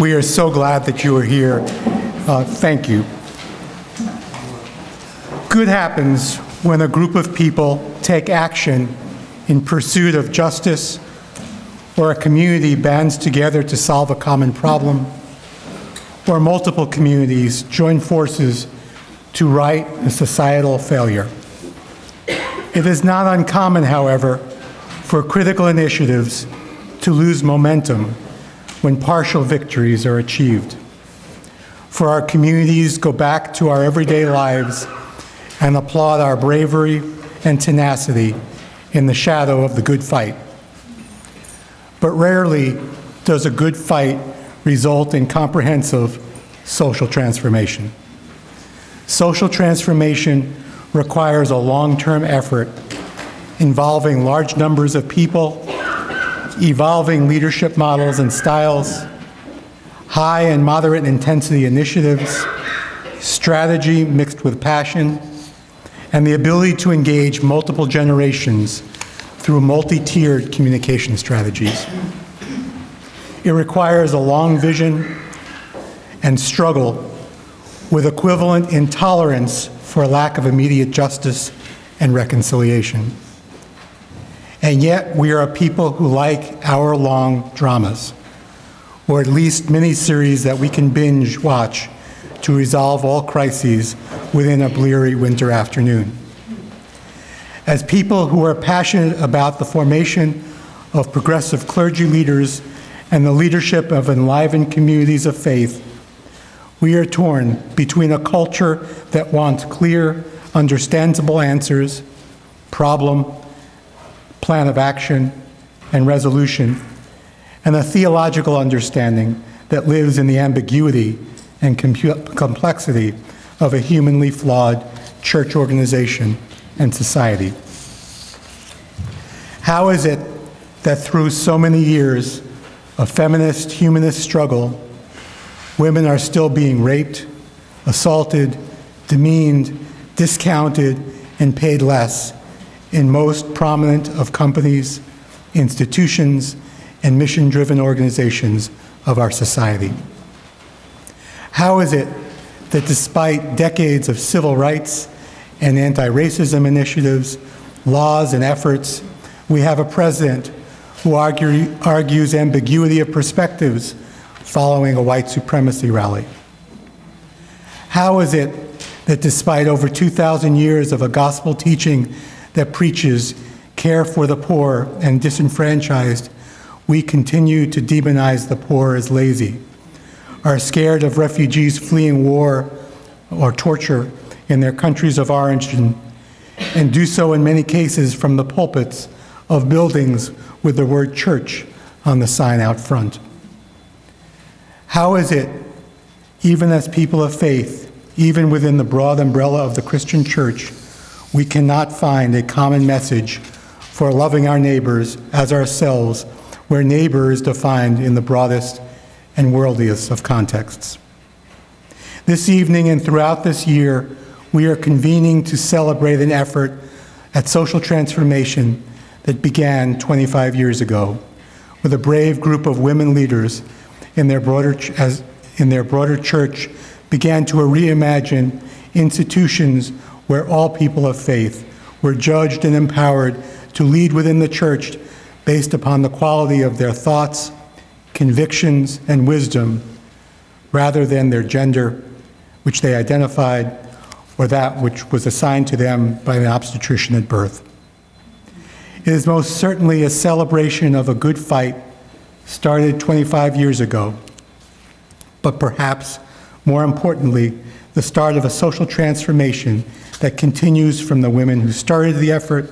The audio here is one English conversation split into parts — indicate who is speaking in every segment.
Speaker 1: We are so glad that you are here. Uh, thank you. Good happens when a group of people take action in pursuit of justice or a community bands together to solve a common problem or multiple communities join forces to right a societal failure. It is not uncommon, however, for critical initiatives to lose momentum when partial victories are achieved. For our communities go back to our everyday lives and applaud our bravery and tenacity in the shadow of the good fight. But rarely does a good fight result in comprehensive social transformation. Social transformation requires a long-term effort involving large numbers of people, evolving leadership models and styles, high and moderate intensity initiatives, strategy mixed with passion, and the ability to engage multiple generations through multi-tiered communication strategies. It requires a long vision and struggle with equivalent intolerance for lack of immediate justice and reconciliation. And yet, we are a people who like hour long dramas, or at least miniseries that we can binge watch to resolve all crises within a bleary winter afternoon. As people who are passionate about the formation of progressive clergy leaders and the leadership of enlivened communities of faith, we are torn between a culture that wants clear, understandable answers, problem, plan of action, and resolution, and a theological understanding that lives in the ambiguity and complexity of a humanly flawed church organization and society. How is it that through so many years of feminist womanist struggle, women are still being raped, assaulted, demeaned, discounted, and paid less in most prominent of companies, institutions, and mission-driven organizations of our society. How is it that despite decades of civil rights and anti-racism initiatives, laws, and efforts, we have a president who argue, argues ambiguity of perspectives following a white supremacy rally? How is it that despite over 2,000 years of a gospel teaching that preaches care for the poor and disenfranchised, we continue to demonize the poor as lazy, are scared of refugees fleeing war or torture in their countries of origin, and do so in many cases from the pulpits of buildings with the word church on the sign out front. How is it, even as people of faith, even within the broad umbrella of the Christian church, we cannot find a common message for loving our neighbors as ourselves, where neighbor is defined in the broadest and worldliest of contexts? This evening and throughout this year, we are convening to celebrate an effort at social transformation that began 25 years ago with a brave group of women leaders in their broader, as, in their broader church began to reimagine institutions where all people of faith were judged and empowered to lead within the church based upon the quality of their thoughts, convictions, and wisdom, rather than their gender, which they identified, or that which was assigned to them by an obstetrician at birth. It is most certainly a celebration of a good fight started 25 years ago, but perhaps more importantly, the start of a social transformation that continues from the women who started the effort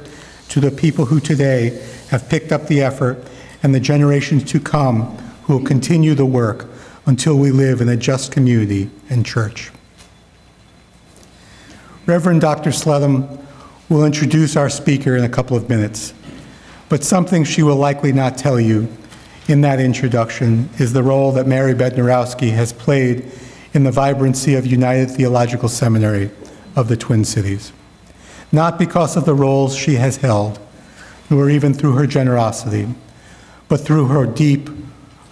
Speaker 1: to the people who today have picked up the effort and the generations to come who will continue the work until we live in a just community and church. Reverend Dr. Slettom will introduce our speaker in a couple of minutes, but something she will likely not tell you in that introduction is the role that Mary Bednarowski has played in the vibrancy of United Theological Seminary of the Twin Cities. Not because of the roles she has held, nor even through her generosity, but through her deep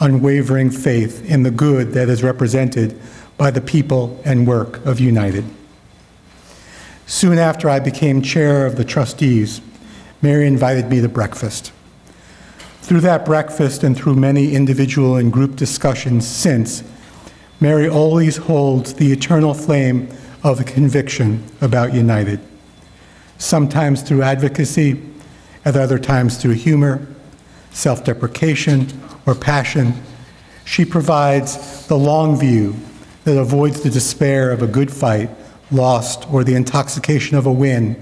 Speaker 1: unwavering faith in the good that is represented by the people and work of United. Soon after I became chair of the trustees, Mary invited me to breakfast. Through that breakfast and through many individual and group discussions since, Mary always holds the eternal flame of conviction about United, sometimes through advocacy, at other times through humor, self deprecation, or passion. She provides the long view that avoids the despair of a good fight lost or the intoxication of a win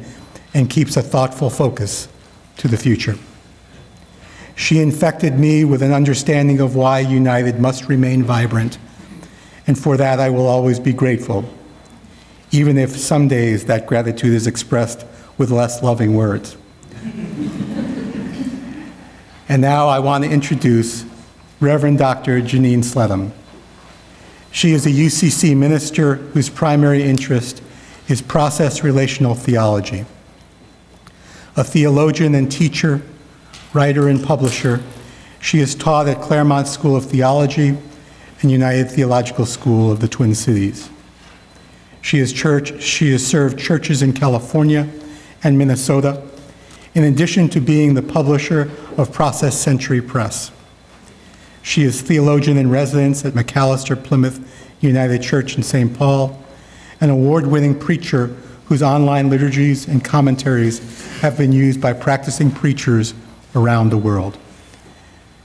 Speaker 1: and keeps a thoughtful focus to the future. She infected me with an understanding of why United must remain vibrant, and for that I will always be grateful, even if some days that gratitude is expressed with less loving words. and now I want to introduce Reverend Dr. Jeanyne Slettom. She is a UCC minister whose primary interest is process relational theology. A theologian and teacher, writer and publisher, she is taught at Claremont School of Theology and United Theological School of the Twin Cities. She has, church, she has served churches in California and Minnesota, in addition to being the publisher of Process Century Press. She is theologian in residence at Macalester Plymouth United Church in St. Paul, an award winning preacher whose online liturgies and commentaries have been used by practicing preachers around the world.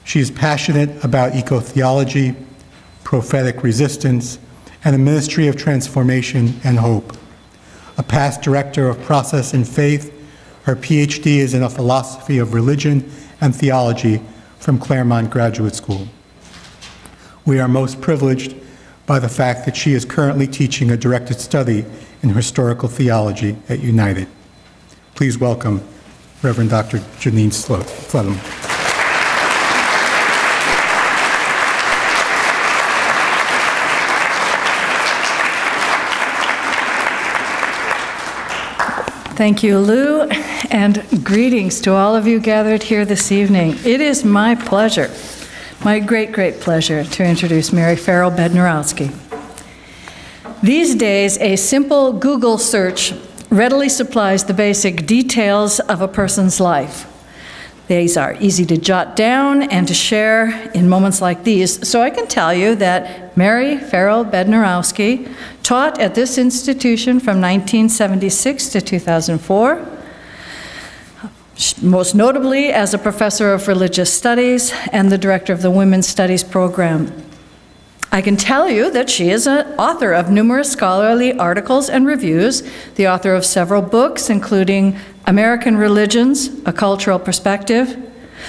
Speaker 1: She is passionate about eco theology, prophetic resistance, and a ministry of transformation and hope. A past director of process and faith, her PhD is in a philosophy of religion and theology from Claremont Graduate School. We are most privileged by the fact that she is currently teaching a directed study in historical theology at United. Please welcome Reverend Dr. Jeanyne Slettom.
Speaker 2: Thank you, Lou, and greetings to all of you gathered here this evening. It is my pleasure, my great, great pleasure, to introduce Mary Farrell Bednarowski. These days, a simple Google search readily supplies the basic details of a person's life. These are easy to jot down and to share in moments like these. So I can tell you that Mary Farrell Bednarowski taught at this institution from 1976 to 2004, most notably as a professor of religious studies and the director of the Women's Studies program. I can tell you that she is an author of numerous scholarly articles and reviews, the author of several books, including American Religions, A Cultural Perspective,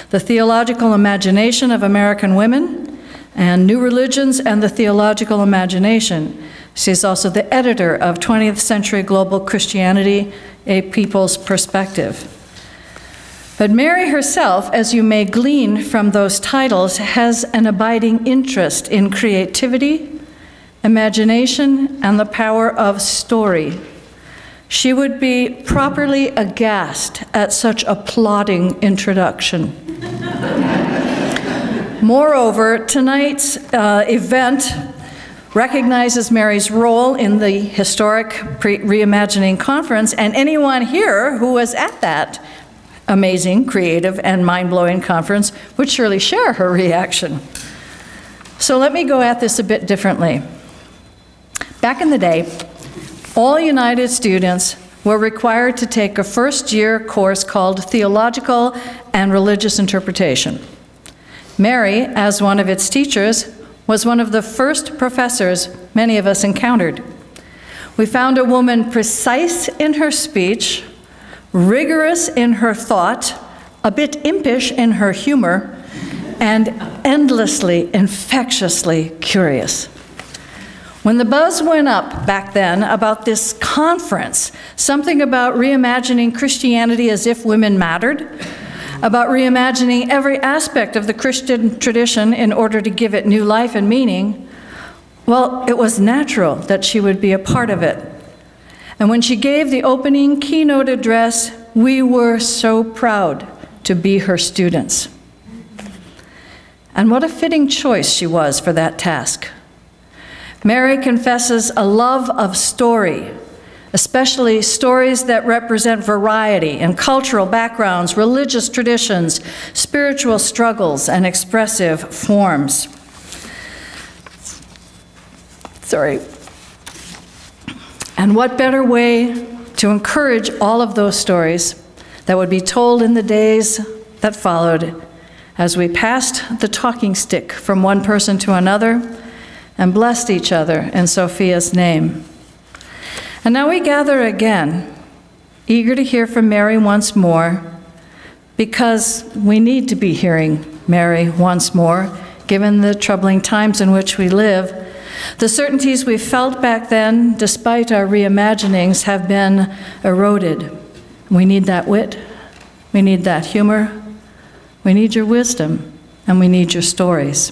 Speaker 2: The Theological Imagination of American Women, and New Religions and the Theological Imagination. She is also the editor of 20th Century Global Christianity, A People's Perspective. But Mary herself, as you may glean from those titles, has an abiding interest in creativity, imagination, and the power of story. She would be properly aghast at such a plodding introduction. Moreover, tonight's uh, event recognizes Mary's role in the historic Reimagining Conference, and anyone here who was at that amazing, creative, and mind blowing conference would surely share her reaction. So let me go at this a bit differently. Back in the day, all United students were required to take a first year course called Theological and Religious Interpretation. Mary, as one of its teachers, was one of the first professors many of us encountered. We found a woman precise in her speech, rigorous in her thought, a bit impish in her humor, and endlessly, infectiously curious. When the buzz went up back then about this conference, something about reimagining Christianity as if women mattered, about reimagining every aspect of the Christian tradition in order to give it new life and meaning, well, it was natural that she would be a part of it. And when she gave the opening keynote address, we were so proud to be her students. And what a fitting choice she was for that task. Mary confesses a love of story, especially stories that represent variety in cultural backgrounds, religious traditions, spiritual struggles, and expressive forms. Sorry. And what better way to encourage all of those stories that would be told in the days that followed as we passed the talking stick from one person to another and blessed each other in Sophia's name. And now we gather again, eager to hear from Mary once more, because we need to be hearing Mary once more, given the troubling times in which we live. The certainties we felt back then, despite our reimaginings, have been eroded. We need that wit, we need that humor, we need your wisdom, and we need your stories.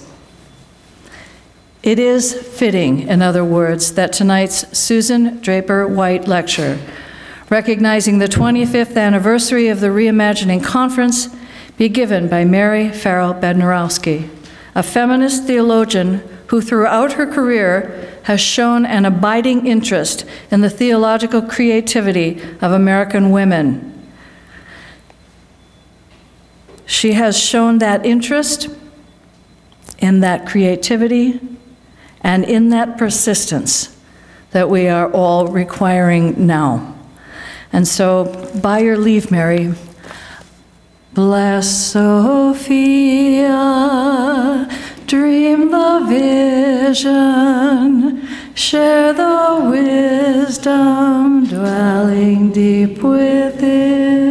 Speaker 2: It is fitting, in other words, that tonight's Susan Draper White lecture, recognizing the 25th anniversary of the Reimagining Conference, be given by Mary Farrell Bednarowski, a feminist theologian who throughout her career has shown an abiding interest in the theological creativity of American women. She has shown that interest in that creativity and in that persistence that we are all requiring now. And so, by your leave, Mary, bless Sophia, dream the vision, share the wisdom dwelling deep within.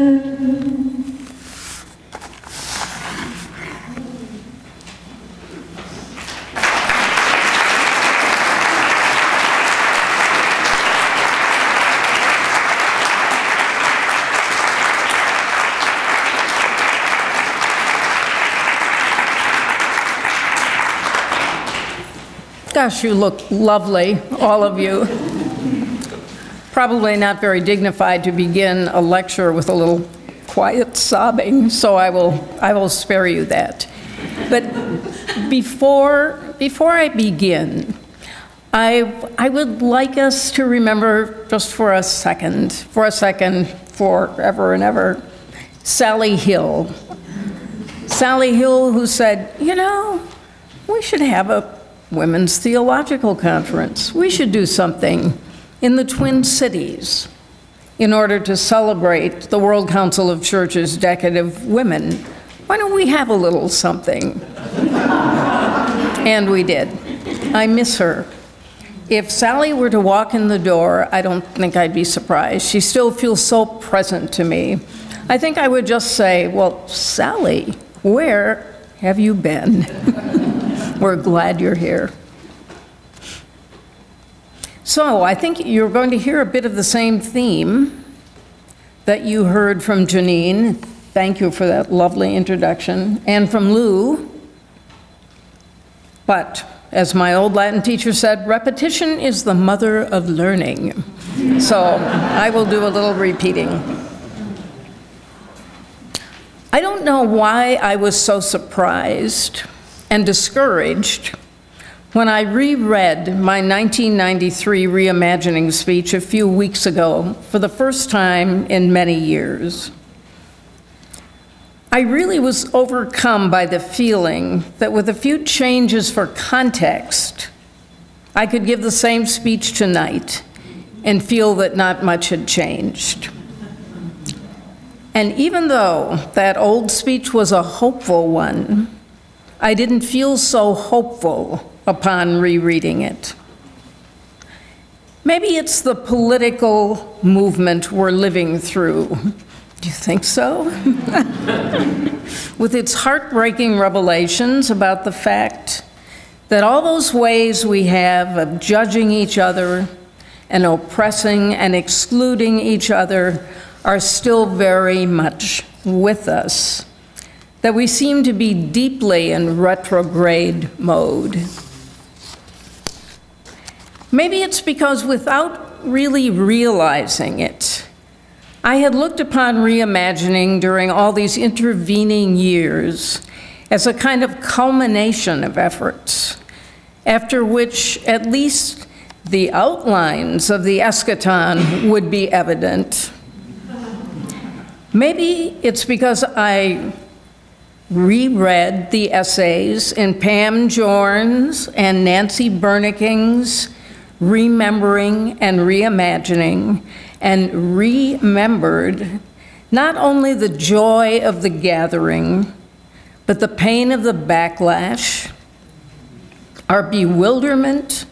Speaker 3: Gosh, you look lovely, all of you. Probably not very dignified to begin a lecture with a little quiet sobbing, so I will, I will spare you that. But before, before I begin, I, I would like us to remember just for a second, for a second, forever and ever, Sally Hill. Sally Hill, who said, you know, we should have a Women's Theological Conference. We should do something in the Twin Cities in order to celebrate the World Council of Churches Decade of Women. Why don't we have a little something? and we did. I miss her. If Sally were to walk in the door, I don't think I'd be surprised. She still feels so present to me. I think I would just say, Well, Sally, where have you been? We're glad you're here. So I think you're going to hear a bit of the same theme that you heard from Janine. Thank you for that lovely introduction. And from Lou. But as my old Latin teacher said, repetition is the mother of learning. So I will do a little repeating. I don't know why I was so surprised and discouraged when I reread my 1993 reimagining speech a few weeks ago for the first time in many years. I really was overcome by the feeling that with a few changes for context, I could give the same speech tonight and feel that not much had changed. And even though that old speech was a hopeful one, I didn't feel so hopeful upon rereading it. Maybe it's the political movement we're living through. Do you think so? With its heartbreaking revelations about the fact that all those ways we have of judging each other and oppressing and excluding each other are still very much with us that we seem to be deeply in retrograde mode. Maybe it's because without really realizing it, I had looked upon reimagining during all these intervening years as a kind of culmination of efforts, after which at least the outlines of the eschaton would be evident. Maybe it's because I reread the essays in Pam Joern's and Nancy Berneking's Remembering and Reimagining, and remembered not only the joy of the gathering, but the pain of the backlash, our bewilderment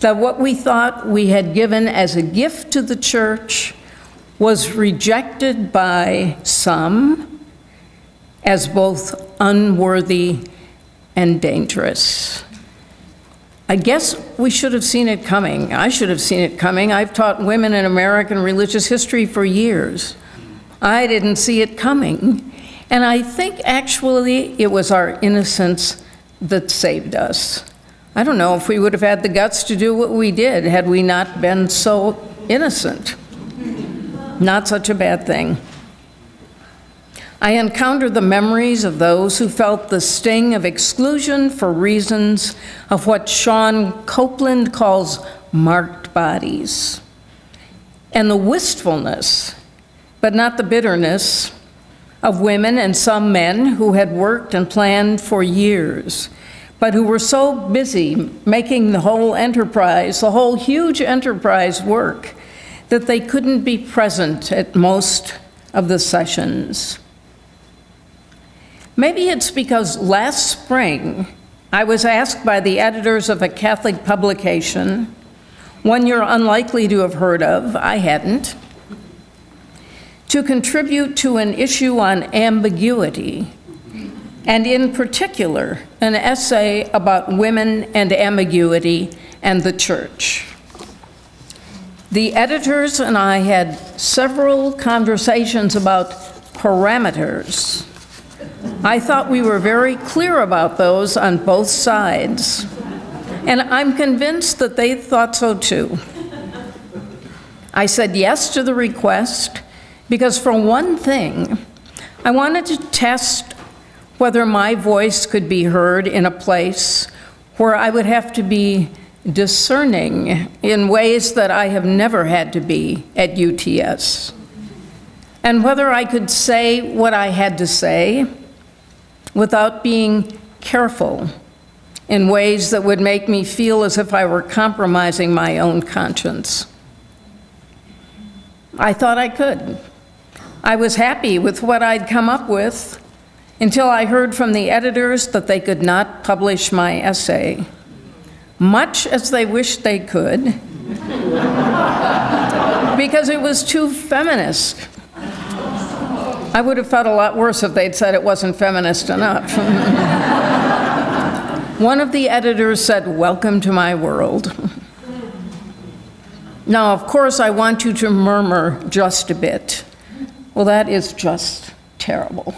Speaker 3: that what we thought we had given as a gift to the church was rejected by some as both unworthy and dangerous. I guess we should have seen it coming. I should have seen it coming. I've taught women in American religious history for years. I didn't see it coming. And I think actually it was our innocence that saved us. I don't know if we would have had the guts to do what we did had we not been so innocent. Not such a bad thing. I encounter the memories of those who felt the sting of exclusion for reasons of what Shawn Copeland calls marked bodies, and the wistfulness, but not the bitterness, of women and some men who had worked and planned for years, but who were so busy making the whole enterprise, the whole huge enterprise work, that they couldn't be present at most of the sessions. Maybe it's because last spring I was asked by the editors of a Catholic publication, one you're unlikely to have heard of, I hadn't, to contribute to an issue on ambiguity, and in particular, an essay about women and ambiguity and the church. The editors and I had several conversations about parameters I thought we were very clear about those on both sides. And I'm convinced that they thought so too. I said yes to the request because, for one thing, I wanted to test whether my voice could be heard in a place where I would have to be discerning in ways that I have never had to be at UTS, and whether I could say what I had to say without being careful in ways that would make me feel as if I were compromising my own conscience. I thought I could. I was happy with what I'd come up with until I heard from the editors that they could not publish my essay, much as they wished they could, because it was too feminist. I would have felt a lot worse if they'd said it wasn't feminist enough. One of the editors said, Welcome to my world. Now, of course, I want you to murmur just a bit. Well, that is just terrible.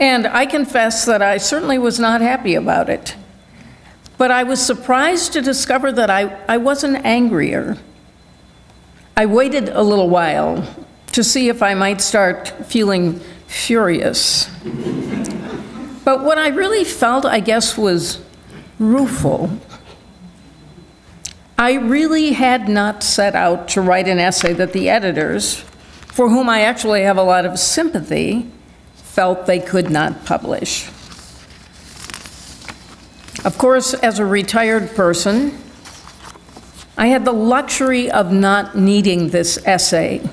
Speaker 3: and I confess that I certainly was not happy about it. But I was surprised to discover that I, I wasn't angrier. I waited a little while to see if I might start feeling furious. But what I really felt, I guess, was rueful. I really had not set out to write an essay that the editors, for whom I actually have a lot of sympathy, felt they could not publish. Of course, as a retired person, I had the luxury of not needing this essay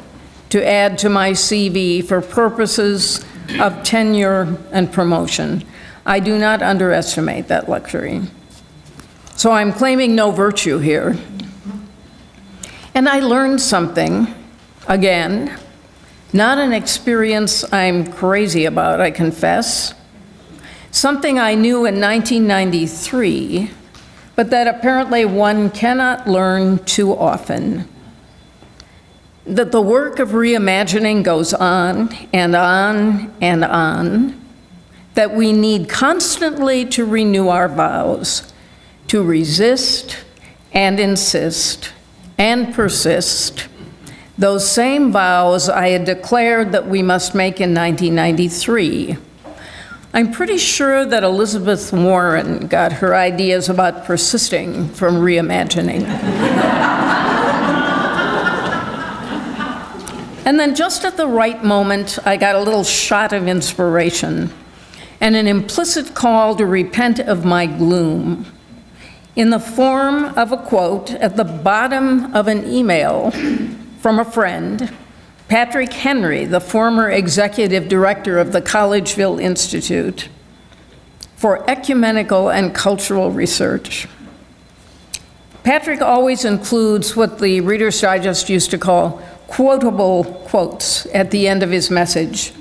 Speaker 3: to add to my CV for purposes of tenure and promotion. I do not underestimate that luxury. So I'm claiming no virtue here. And I learned something, again, not an experience I'm crazy about, I confess, something I knew in 1993, but that apparently one cannot learn too often that the work of reimagining goes on and on and on, that we need constantly to renew our vows, to resist and insist and persist. Those same vows I had declared that we must make in 1993. I'm pretty sure that Elizabeth Warren got her ideas about persisting from reimagining. and then, just at the right moment, I got a little shot of inspiration and an implicit call to repent of my gloom in the form of a quote at the bottom of an email from a friend, Patrick Henry, the former executive director of the Collegeville Institute for Ecumenical and Cultural Research. Patrick always includes what the Reader's Digest used to call quotable quotes at the end of his message.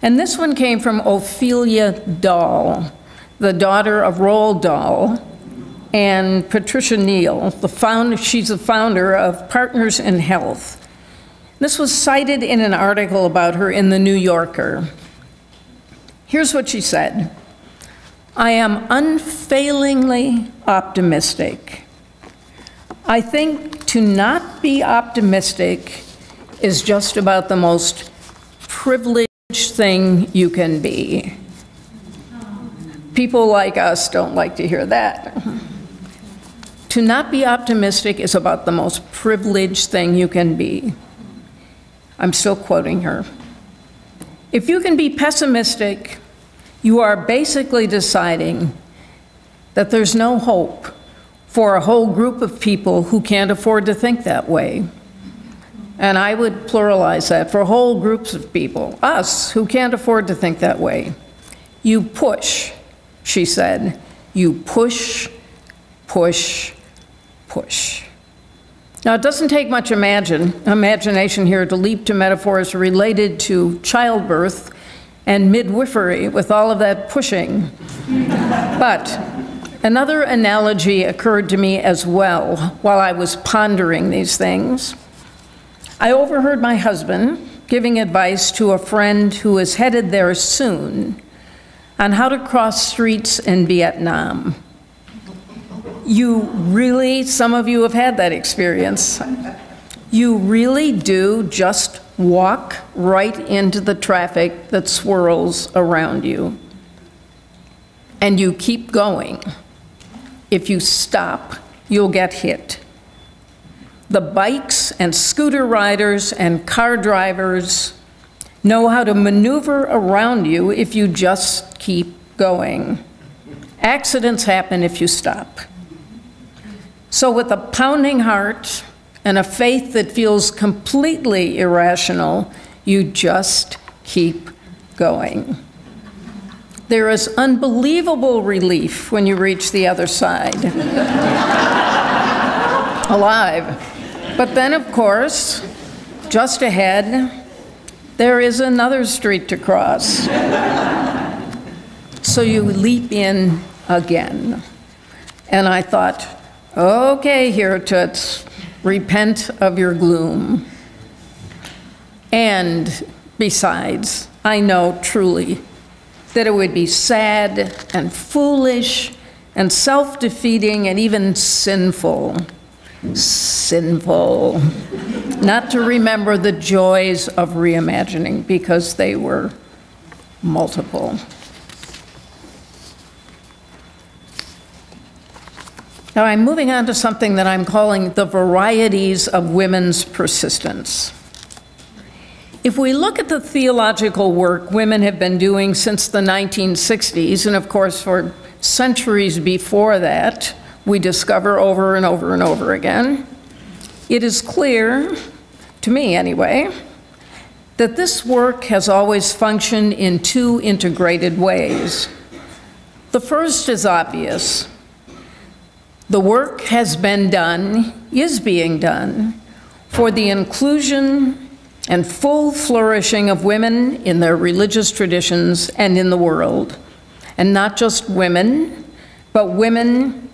Speaker 3: And this one came from Ophelia Dahl, the daughter of Roald Dahl, and Patricia Neal. The founder, she's the founder of Partners in Health. This was cited in an article about her in The New Yorker. Here's what she said I am unfailingly optimistic. I think to not be optimistic is just about the most privileged thing you can be. People like us don't like to hear that. To not be optimistic is about the most privileged thing you can be. I'm still quoting her. If you can be pessimistic, you are basically deciding that there's no hope for a whole group of people who can't afford to think that way. And I would pluralize that for whole groups of people, us who can't afford to think that way. You push, she said. You push, push, push. Now, it doesn't take much imagine, imagination here to leap to metaphors related to childbirth and midwifery with all of that pushing. but another analogy occurred to me as well while I was pondering these things. I overheard my husband giving advice to a friend who is headed there soon on how to cross streets in Vietnam. You really, some of you have had that experience. You really do just walk right into the traffic that swirls around you. And you keep going. If you stop, you'll get hit. The bikes and scooter riders and car drivers know how to maneuver around you if you just keep going. Accidents happen if you stop. So, with a pounding heart and a faith that feels completely irrational, you just keep going. There is unbelievable relief when you reach the other side. Alive. But then, of course, just ahead, there is another street to cross. so you leap in again. And I thought, Okay, here, Toots, repent of your gloom. And besides, I know truly that it would be sad and foolish and self defeating and even sinful, sinful, not to remember the joys of reimagining because they were multiple. Now I'm moving on to something that I'm calling the varieties of women's persistence. If we look at the theological work women have been doing since the 1960s, and of course for centuries before that, we discover over and over and over again, it is clear, to me anyway, that this work has always functioned in two integrated ways. The first is obvious the work has been done, is being done, for the inclusion and full flourishing of women in their religious traditions and in the world. And not just women, but women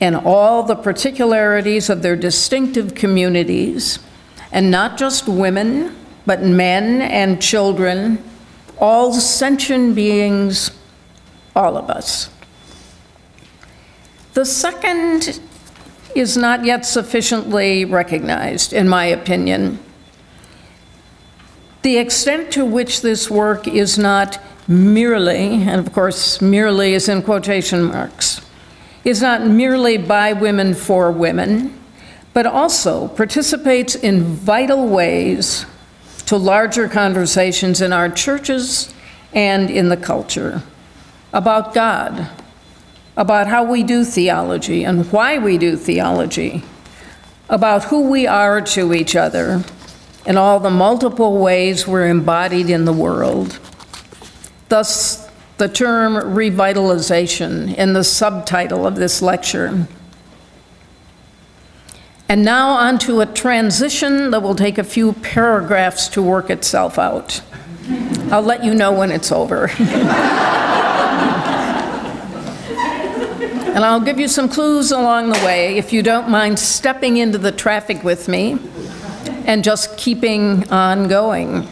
Speaker 3: in all the particularities of their distinctive communities. And not just women, but men and children, all sentient beings, all of us. The second is not yet sufficiently recognized, in my opinion. The extent to which this work is not merely, and of course, merely is in quotation marks, is not merely by women for women, but also participates in vital ways to larger conversations in our churches and in the culture about God, about how we do theology and why we do theology, about who we are to each other, and all the multiple ways we're embodied in the world. Thus, the term revitalization in the subtitle of this lecture. And now onto a transition that will take a few paragraphs to work itself out. I'll let you know when it's over. and I'll give you some clues along the way if you don't mind stepping into the traffic with me and just keeping on going.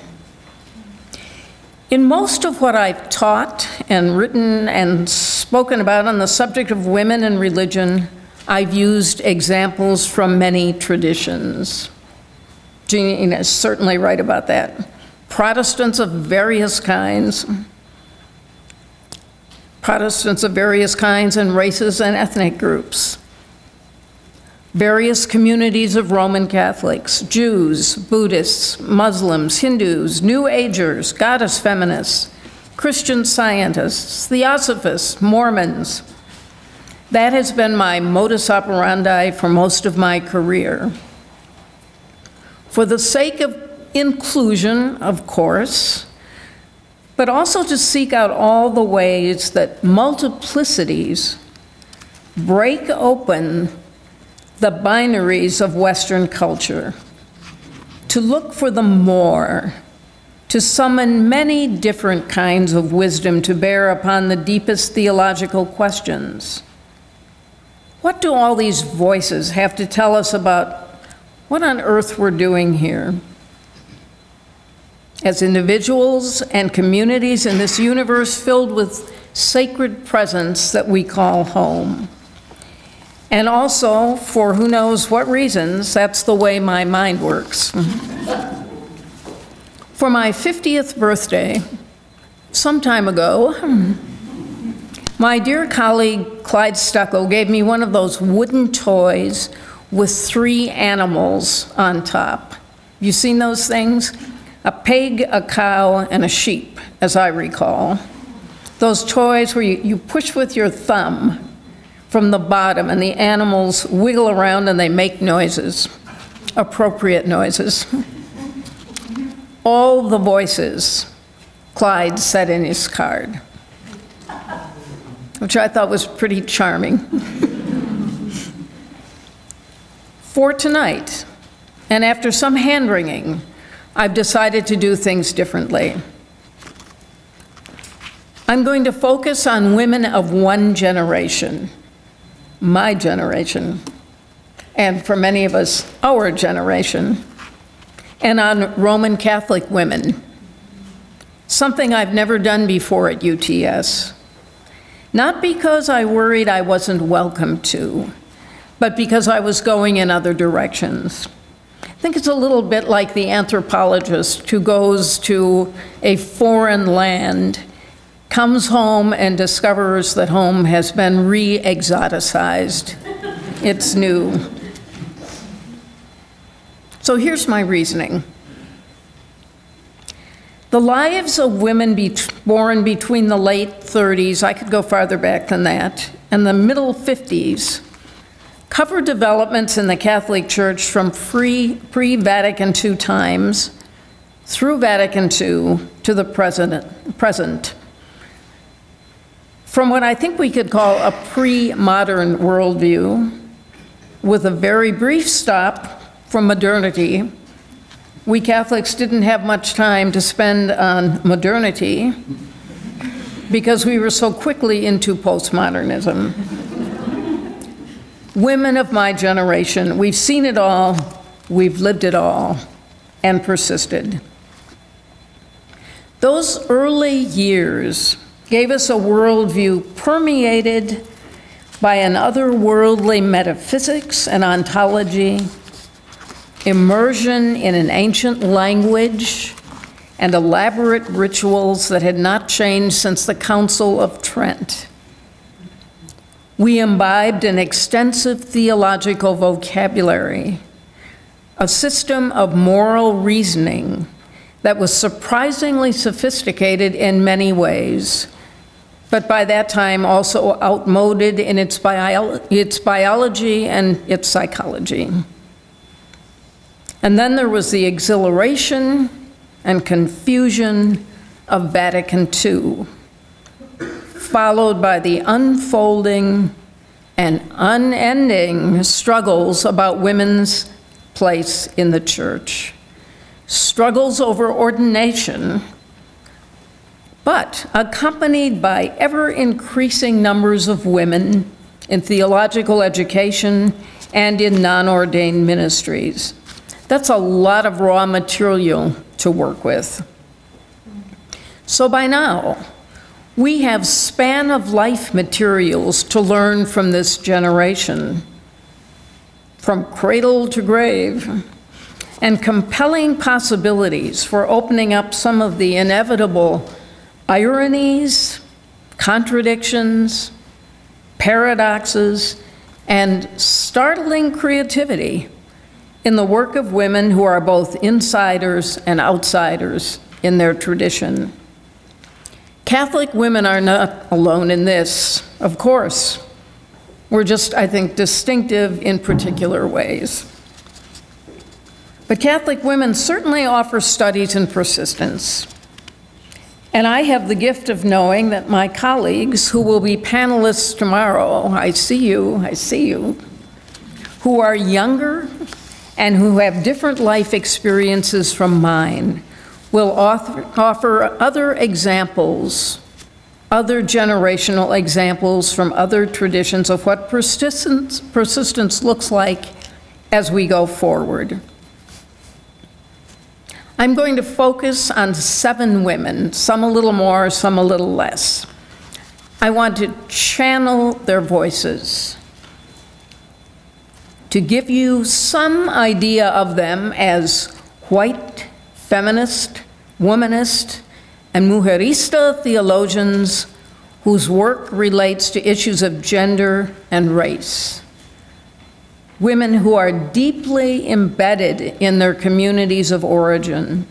Speaker 3: In most of what I've taught and written and spoken about on the subject of women and religion, I've used examples from many traditions. Jean is certainly right about that. Protestants of various kinds, Protestants of various kinds and races and ethnic groups, various communities of Roman Catholics, Jews, Buddhists, Muslims, Hindus, New Agers, goddess feminists, Christian scientists, theosophists, Mormons. That has been my modus operandi for most of my career. For the sake of inclusion, of course, but also to seek out all the ways that multiplicities break open the binaries of Western culture, to look for the more, to summon many different kinds of wisdom to bear upon the deepest theological questions. What do all these voices have to tell us about what on earth we're doing here? As individuals and communities in this universe filled with sacred presence that we call home. And also, for who knows what reasons, that's the way my mind works. for my 50th birthday, some time ago, my dear colleague Clyde Steckel gave me one of those wooden toys with three animals on top. You seen those things? A pig, a cow, and a sheep, as I recall. Those toys where you, you push with your thumb from the bottom, and the animals wiggle around and they make noises, appropriate noises. All the voices, Clyde said in his card, which I thought was pretty charming. For tonight, and after some hand wringing, I've decided to do things differently. I'm going to focus on women of one generation my generation, and for many of us, our generation, and on Roman Catholic women, something I've never done before at UTS. Not because I worried I wasn't welcome to, but because I was going in other directions. I think it's a little bit like the anthropologist who goes to a foreign land comes home and discovers that home has been re exoticized. It's new. So here's my reasoning. The lives of women be born between the late 30s, I could go farther back than that, and the middle 50s cover developments in the Catholic Church from pre Vatican II times through Vatican II to the present. From what I think we could call a pre-modern worldview, with a very brief stop from modernity. We Catholics didn't have much time to spend on modernity because we were so quickly into postmodernism. Women of my generation, we've seen it all, we've lived it all, and persisted. Those early years gave us a worldview permeated by an otherworldly metaphysics and ontology, immersion in an ancient language, and elaborate rituals that had not changed since the Council of Trent. We imbibed an extensive theological vocabulary, a system of moral reasoning that was surprisingly sophisticated in many ways, but by that time also outmoded in its, bio its biology and its psychology. And then there was the exhilaration and confusion of Vatican II, followed by the unfolding and unending struggles about women's place in the church, struggles over ordination, but accompanied by ever increasing numbers of women in theological education and in non ordained ministries. That's a lot of raw material to work with. So by now, we have span of life materials to learn from this generation, from cradle to grave, and compelling possibilities for opening up some of the inevitable ironies, contradictions, paradoxes, and startling creativity in the work of women who are both insiders and outsiders in their tradition. Catholic women are not alone in this, of course. We're just, I think, distinctive in particular ways. But Catholic women certainly offer studies in persistence. And I have the gift of knowing that my colleagues, who will be panelists tomorrow, I see you, I see you, who are younger and who have different life experiences from mine will author, offer other examples, other generational examples from other traditions of what persistence, persistence looks like as we go forward. I'm going to focus on seven women, some a little more, some a little less. I want to channel their voices to give you some idea of them as white, feminist, womanist, and mujerista theologians whose work relates to issues of gender and race. Women who are deeply embedded in their communities of origin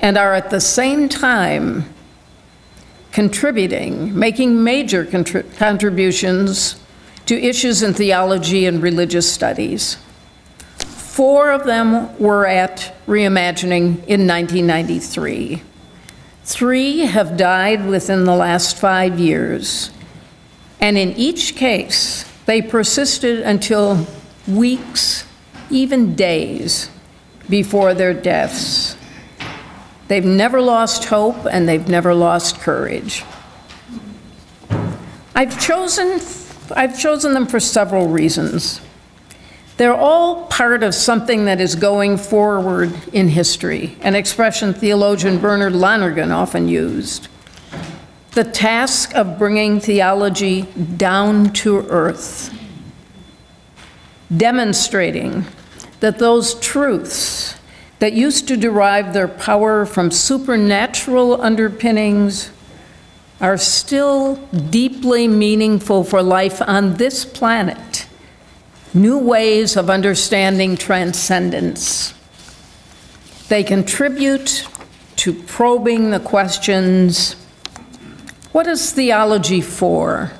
Speaker 3: and are at the same time contributing, making major contributions to issues in theology and religious studies. Four of them were at Reimagining in 1993. Three have died within the last five years, and in each case, they persisted until weeks, even days, before their deaths. They've never lost hope and they've never lost courage. I've chosen I've chosen them for several reasons. They're all part of something that is going forward in history, an expression theologian Bernard Lonergan often used. The task of bringing theology down to earth, demonstrating that those truths that used to derive their power from supernatural underpinnings are still deeply meaningful for life on this planet. New ways of understanding transcendence. They contribute to probing the questions what is theology for?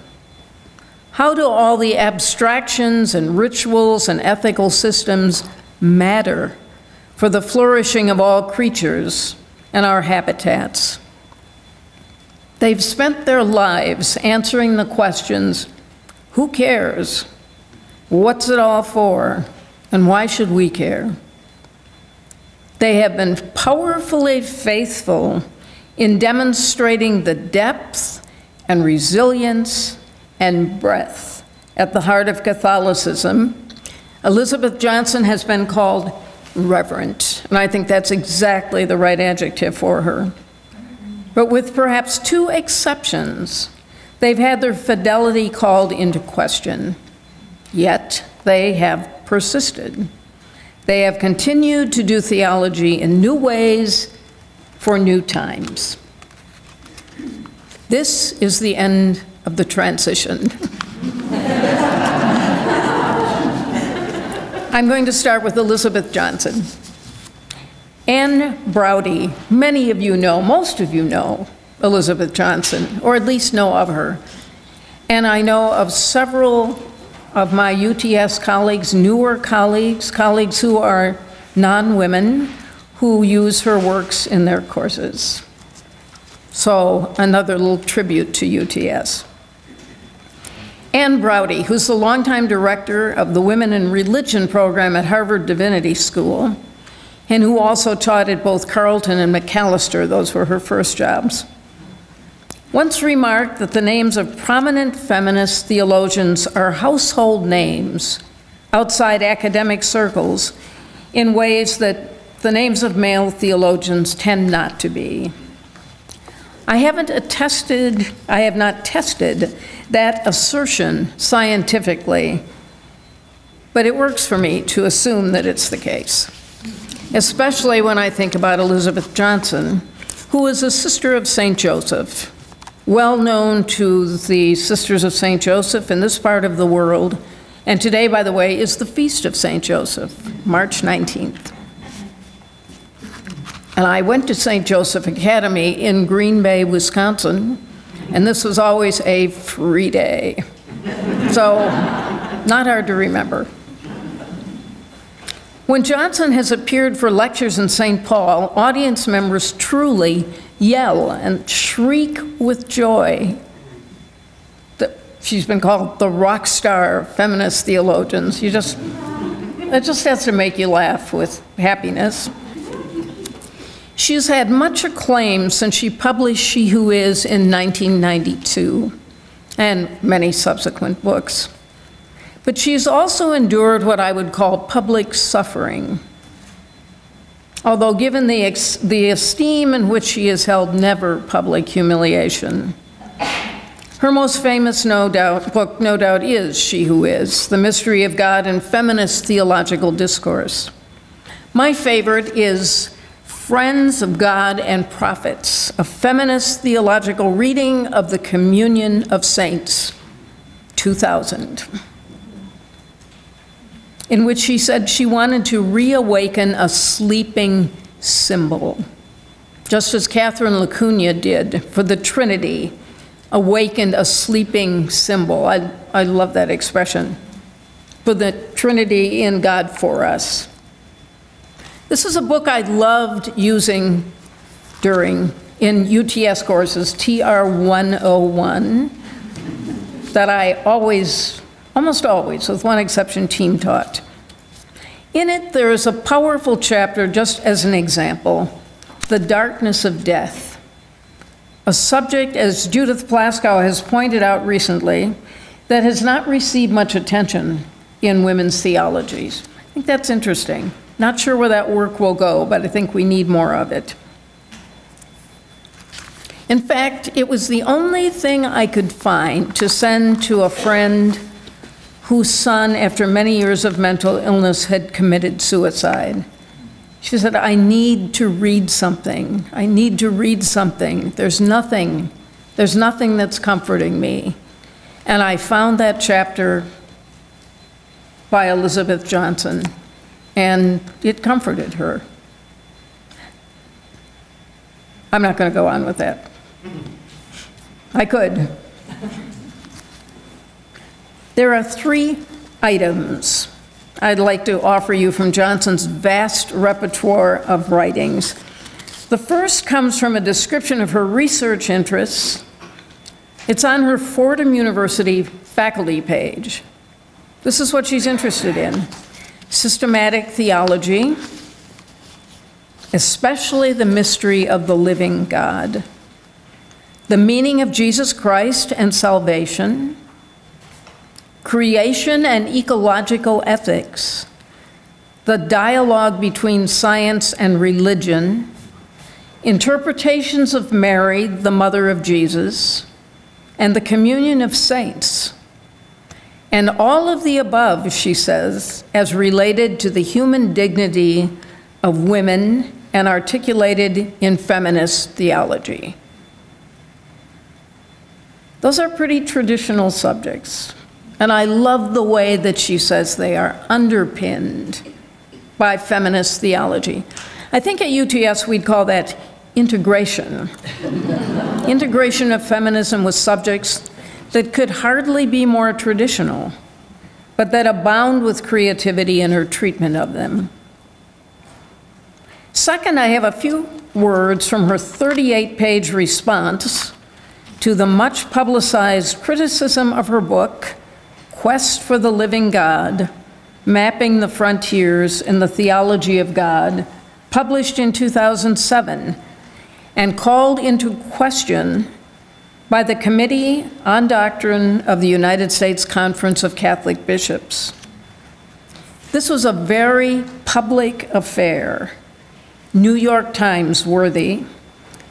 Speaker 3: How do all the abstractions and rituals and ethical systems matter for the flourishing of all creatures and our habitats? They've spent their lives answering the questions who cares? What's it all for? And why should we care? They have been powerfully faithful in demonstrating the depth and resilience and breadth at the heart of Catholicism. Elizabeth Johnson has been called reverent, and I think that's exactly the right adjective for her. But with perhaps two exceptions, they've had their fidelity called into question. Yet they have persisted. They have continued to do theology in new ways for new times. This is the end of the transition. I'm going to start with Elizabeth Johnson. Ann Braude, many of you know, most of you know Elizabeth Johnson, or at least know of her. And I know of several of my UTS colleagues, newer colleagues, colleagues who are non-women, who use her works in their courses. So another little tribute to UTS. Ann Braude, who's the longtime director of the Women in Religion program at Harvard Divinity School, and who also taught at both Carleton and Macalester, those were her first jobs, once remarked that the names of prominent feminist theologians are household names outside academic circles in ways that the names of male theologians tend not to be. I haven't attested, I have not tested that assertion scientifically, but it works for me to assume that it's the case, especially when I think about Elizabeth Johnson, who is a sister of St. Joseph, well known to the Sisters of St. Joseph in this part of the world, and today, by the way, is the Feast of St. Joseph, March 19th. And I went to St. Joseph Academy in Green Bay, Wisconsin, and this was always a free day. So, not hard to remember. When Johnson has appeared for lectures in St. Paul, audience members truly yell and shriek with joy. She's been called the rock star feminist theologians. You just, it just has to make you laugh with happiness. She's had much acclaim since she published She Who Is in 1992 and many subsequent books. But she's also endured what I would call public suffering. Although, given the, the esteem in which she is held, never public humiliation. Her most famous, no doubt, book, no doubt, is She Who Is The Mystery of God and Feminist Theological Discourse. My favorite is Friends of God and Prophets, a feminist theological reading of the Communion of Saints, 2000, in which she said she wanted to reawaken a sleeping symbol, just as Catherine LaCugna did for the Trinity, awakened a sleeping symbol. I, I love that expression. For the Trinity in God for us. This is a book I loved using during in UTS courses, TR 101, that I always, almost always, with one exception, team taught. In it, there is a powerful chapter, just as an example, The Darkness of Death. A subject, as Judith Plaskow has pointed out recently, that has not received much attention in women's theologies. I think that's interesting. Not sure where that work will go, but I think we need more of it. In fact, it was the only thing I could find to send to a friend whose son, after many years of mental illness, had committed suicide. She said, I need to read something. I need to read something. There's nothing, there's nothing that's comforting me. And I found that chapter by Elizabeth Johnson and it comforted her. I'm not going to go on with that. I could. There are three items I'd like to offer you from Johnson's vast repertoire of writings. The first comes from a description of her research interests. It's on her Fordham University faculty page. This is what she's interested in systematic theology, especially the mystery of the living God, the meaning of Jesus Christ and salvation, creation and ecological ethics, the dialogue between science and religion, interpretations of Mary, the mother of Jesus, and the communion of saints and all of the above, she says, as related to the human dignity of women and articulated in feminist theology. Those are pretty traditional subjects, and I love the way that she says they are underpinned by feminist theology. I think at UTS we'd call that integration. integration of feminism with subjects that could hardly be more traditional, but that abound with creativity in her treatment of them. Second, I have a few words from her 38 page response to the much publicized criticism of her book, Quest for the Living God Mapping the Frontiers in the Theology of God, published in 2007 and called into question by the Committee on Doctrine of the United States Conference of Catholic Bishops. This was a very public affair, New York Times worthy,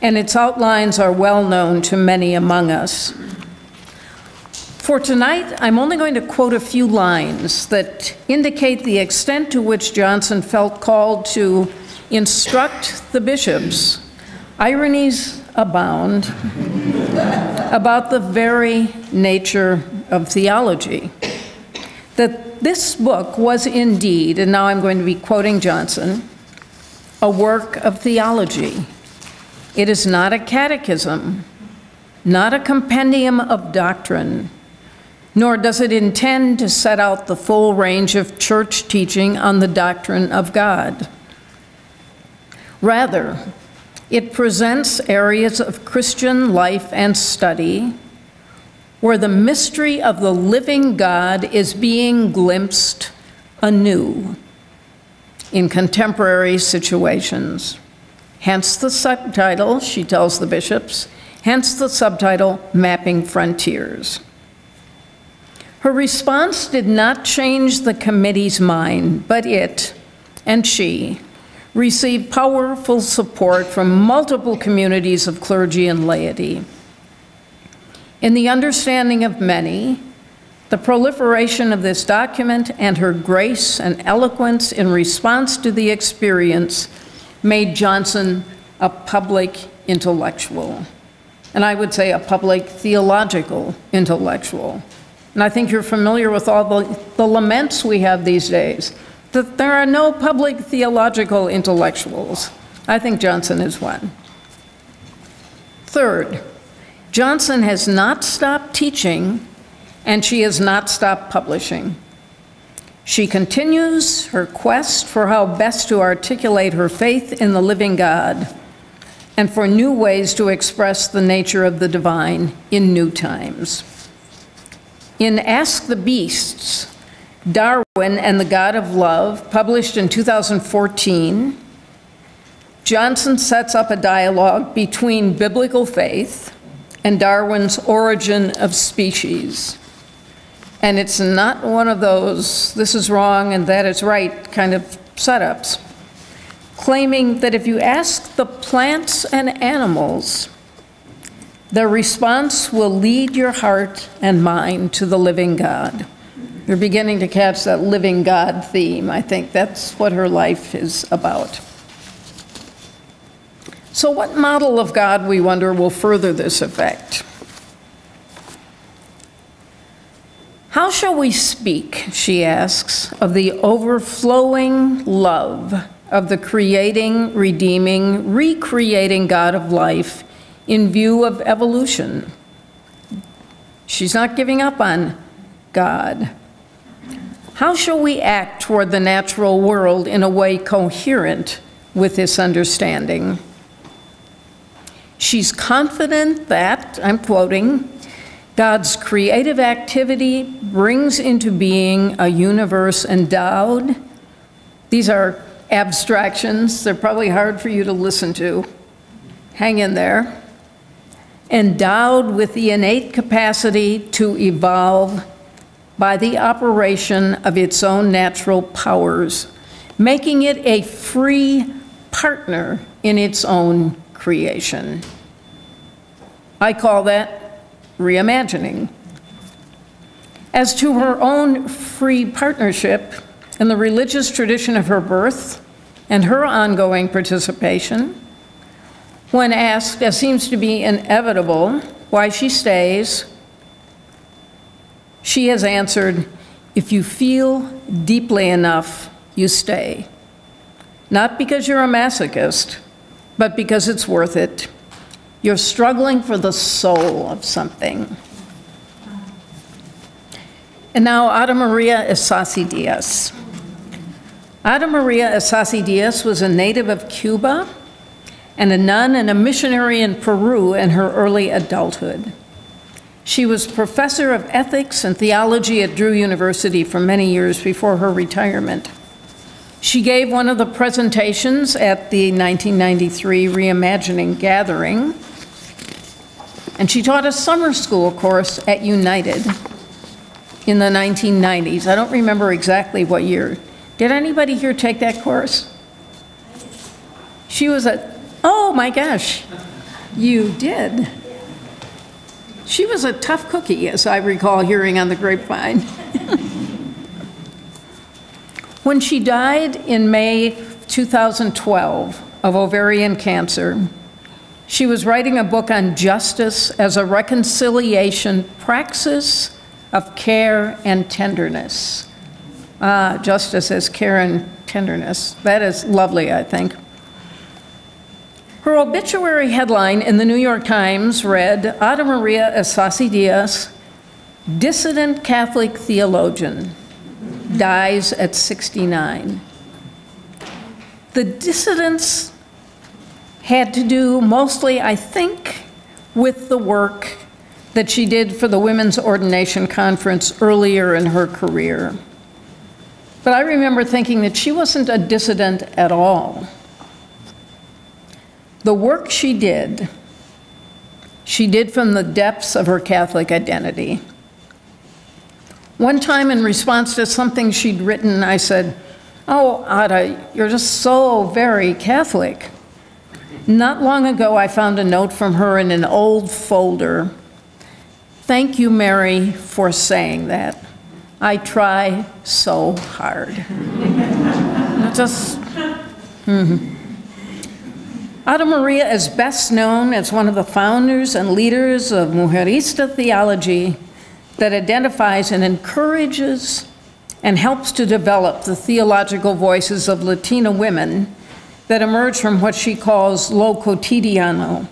Speaker 3: and its outlines are well known to many among us. For tonight, I'm only going to quote a few lines that indicate the extent to which Johnson felt called to instruct the bishops. Ironies abound about the very nature of theology. That this book was indeed, and now I'm going to be quoting Johnson, a work of theology. It is not a catechism, not a compendium of doctrine, nor does it intend to set out the full range of church teaching on the doctrine of God. Rather, it presents areas of Christian life and study where the mystery of the living God is being glimpsed anew in contemporary situations. Hence the subtitle, she tells the bishops, hence the subtitle, Mapping Frontiers. Her response did not change the committee's mind, but it and she received powerful support from multiple communities of clergy and laity. In the understanding of many, the proliferation of this document and her grace and eloquence in response to the experience made Johnson a public intellectual, and I would say a public theological intellectual. And I think you're familiar with all the, the laments we have these days that there are no public theological intellectuals. I think Johnson is one. Third, Johnson has not stopped teaching and she has not stopped publishing. She continues her quest for how best to articulate her faith in the living God and for new ways to express the nature of the divine in new times. In Ask the Beasts, Darwin and the God of Love, published in 2014, Johnson sets up a dialogue between biblical faith and Darwin's origin of species. And it's not one of those, this is wrong and that is right kind of setups, claiming that if you ask the plants and animals their response will lead your heart and mind to the living God. You're beginning to catch that living God theme. I think that's what her life is about. So, what model of God, we wonder, will further this effect? How shall we speak, she asks, of the overflowing love of the creating, redeeming, recreating God of life in view of evolution. She's not giving up on God. How shall we act toward the natural world in a way coherent with this understanding? She's confident that, I'm quoting, God's creative activity brings into being a universe endowed. These are abstractions, they're probably hard for you to listen to. Hang in there endowed with the innate capacity to evolve by the operation of its own natural powers, making it a free partner in its own creation. I call that reimagining. As to her own free partnership, in the religious tradition of her birth, and her ongoing participation. When asked, as seems to be inevitable, why she stays, she has answered, if you feel deeply enough, you stay. Not because you're a masochist, but because it's worth it. You're struggling for the soul of something. And now, Ada Maria Isasi Diaz. Ada Maria Isasi Diaz was a native of Cuba and a nun and a missionary in Peru in her early adulthood. She was professor of ethics and theology at Drew University for many years before her retirement. She gave one of the presentations at the 1993 Reimagining Gathering, and she taught a summer school course at United in the 1990s. I don't remember exactly what year. Did anybody here take that course? She was a, oh my gosh, you did. She was a tough cookie, as I recall hearing on the grapevine. when she died in May 2012 of ovarian cancer, she was writing a book on justice as a reconciliation praxis of care and tenderness. Ah, justice as care and tenderness. That is lovely, I think. Her obituary headline in the New York Times read Ada Maria Isasi Diaz, dissident Catholic theologian, dies at 69. The dissidents had to do mostly, I think, with the work that she did for the Women's Ordination Conference earlier in her career. But I remember thinking that she wasn't a dissident at all. The work she did, she did from the depths of her Catholic identity. One time, in response to something she'd written, I said, Oh, Ada, you're just so very Catholic. Not long ago, I found a note from her in an old folder Thank you, Mary, for saying that. I try so hard. Just. Mm-hmm. Ada Maria is best known as one of the founders and leaders of Mujerista theology that identifies and encourages and helps to develop the theological voices of Latina women that emerge from what she calls lo cotidiano,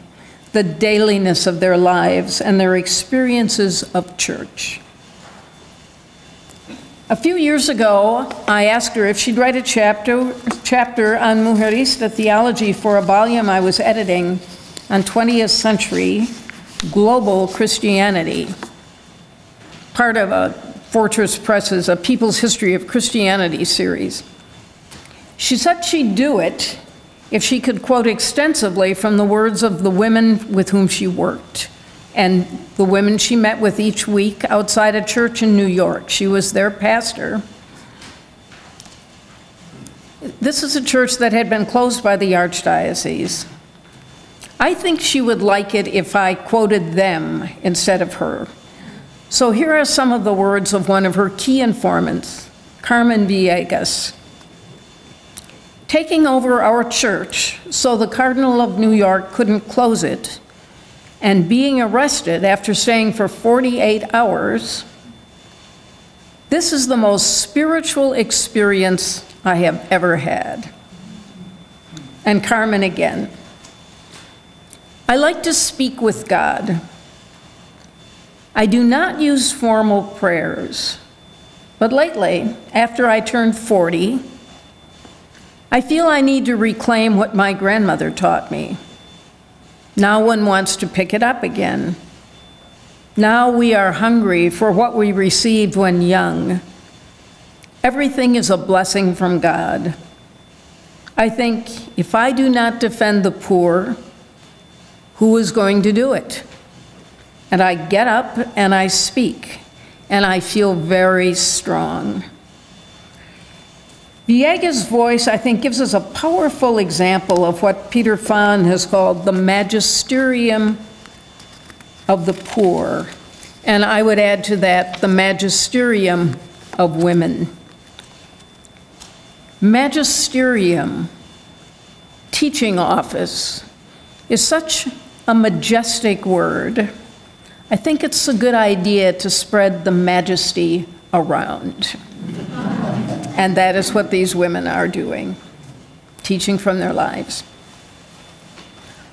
Speaker 3: the dailiness of their lives and their experiences of church. A few years ago, I asked her if she'd write a chapter, chapter on Mujerista theology for a volume I was editing on 20th century global Christianity, part of a Fortress Press's A People's History of Christianity series. She said she'd do it if she could quote extensively from the words of the women with whom she worked and the women she met with each week outside a church in New York. She was their pastor. This is a church that had been closed by the Archdiocese. I think she would like it if I quoted them instead of her. So here are some of the words of one of her key informants, Carmen Villegas taking over our church so the Cardinal of New York couldn't close it, and being arrested after staying for 48 hours, this is the most spiritual experience I have ever had. And Carmen again. I like to speak with God. I do not use formal prayers, but lately, after I turned 40, I feel I need to reclaim what my grandmother taught me. Now one wants to pick it up again. Now we are hungry for what we received when young. Everything is a blessing from God. I think if I do not defend the poor, who is going to do it? And I get up and I speak, and I feel very strong. Villegas' voice, I think, gives us a powerful example of what Peter Phan has called the magisterium of the poor. And I would add to that the magisterium of women. Magisterium, teaching office is such a majestic word. I think it's a good idea to spread the majesty around. And that is what these women are doing, teaching from their lives.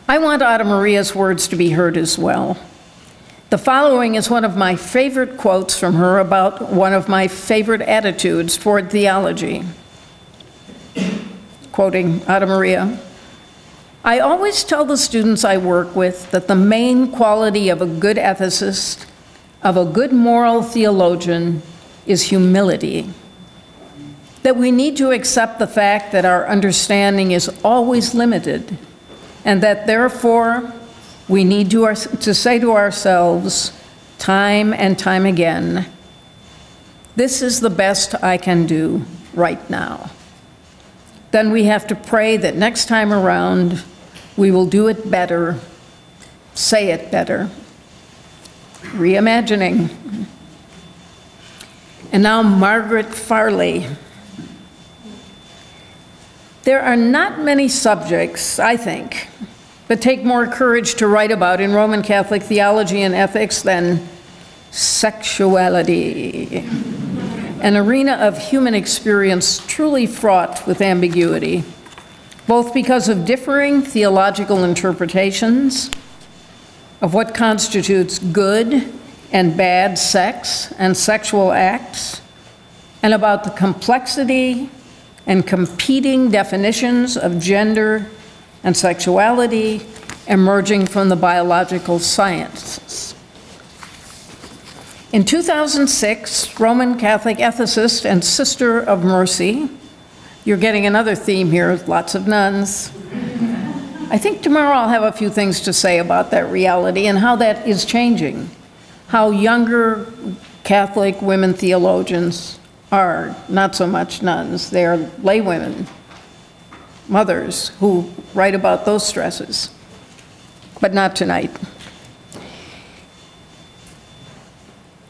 Speaker 3: I want Ada Maria's words to be heard as well. The following is one of my favorite quotes from her about one of my favorite attitudes toward theology. Quoting Ada Maria I always tell the students I work with that the main quality of a good ethicist, of a good moral theologian, is humility. That we need to accept the fact that our understanding is always limited, and that therefore we need to, our, to say to ourselves, time and time again, this is the best I can do right now. Then we have to pray that next time around, we will do it better, say it better. Reimagining. And now, Margaret Farley. There are not many subjects, I think, that take more courage to write about in Roman Catholic theology and ethics than sexuality, an arena of human experience truly fraught with ambiguity, both because of differing theological interpretations of what constitutes good and bad sex and sexual acts, and about the complexity and competing definitions of gender and sexuality emerging from the biological sciences. In 2006, Roman Catholic ethicist and Sister of Mercy, you're getting another theme here, lots of nuns. I think tomorrow I'll have a few things to say about that reality and how that is changing, how younger Catholic women theologians are not so much nuns, they are laywomen mothers who write about those stresses, but not tonight.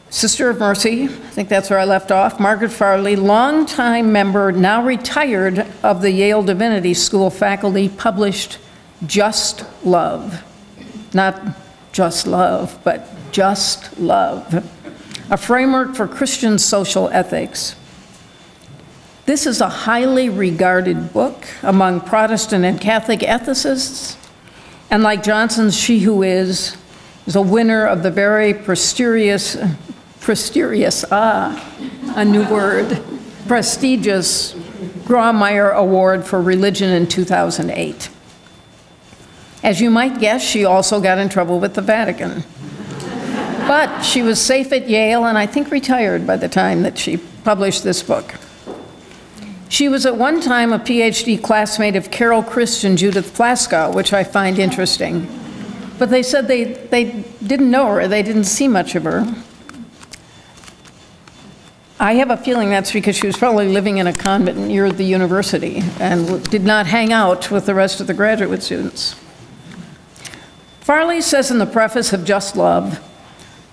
Speaker 3: Sister of Mercy, I think that's where I left off, Margaret Farley, longtime member, now retired of the Yale Divinity School faculty, published Just Love. Not just love, but just love. A framework for Christian social ethics. This is a highly regarded book among Protestant and Catholic ethicists, and like Johnson's She Who Is, is a winner of the very prestigious, prestigious, ah, a new word, prestigious Grawemeyer Award for Religion in 2008. As you might guess, she also got in trouble with the Vatican. But she was safe at Yale and I think retired by the time that she published this book. She was at one time a PhD classmate of Carol Christ and Judith Plaskow, which I find interesting. But they said they, they didn't know her, they didn't see much of her. I have a feeling that's because she was probably living in a convent near the university and did not hang out with the rest of the graduate students. Farley says in the preface of Just Love,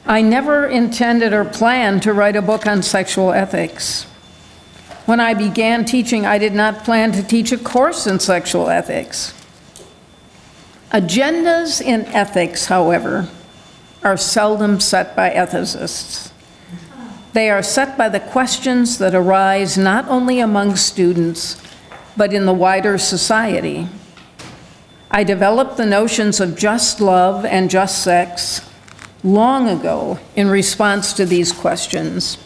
Speaker 3: I never intended or planned to write a book on sexual ethics. When I began teaching, I did not plan to teach a course in sexual ethics. Agendas in ethics, however, are seldom set by ethicists. They are set by the questions that arise not only among students, but in the wider society. I developed the notions of just love and just sex long ago in response to these questions.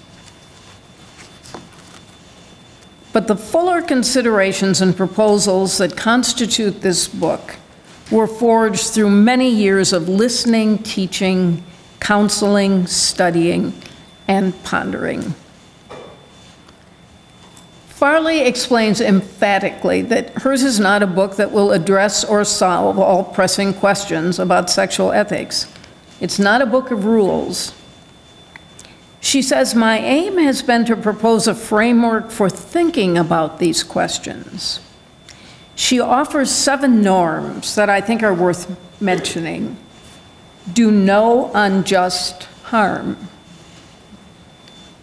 Speaker 3: But the fuller considerations and proposals that constitute this book were forged through many years of listening, teaching, counseling, studying, and pondering. Farley explains emphatically that hers is not a book that will address or solve all pressing questions about sexual ethics. It's not a book of rules. She says, My aim has been to propose a framework for thinking about these questions. She offers seven norms that I think are worth mentioning. Do no unjust harm.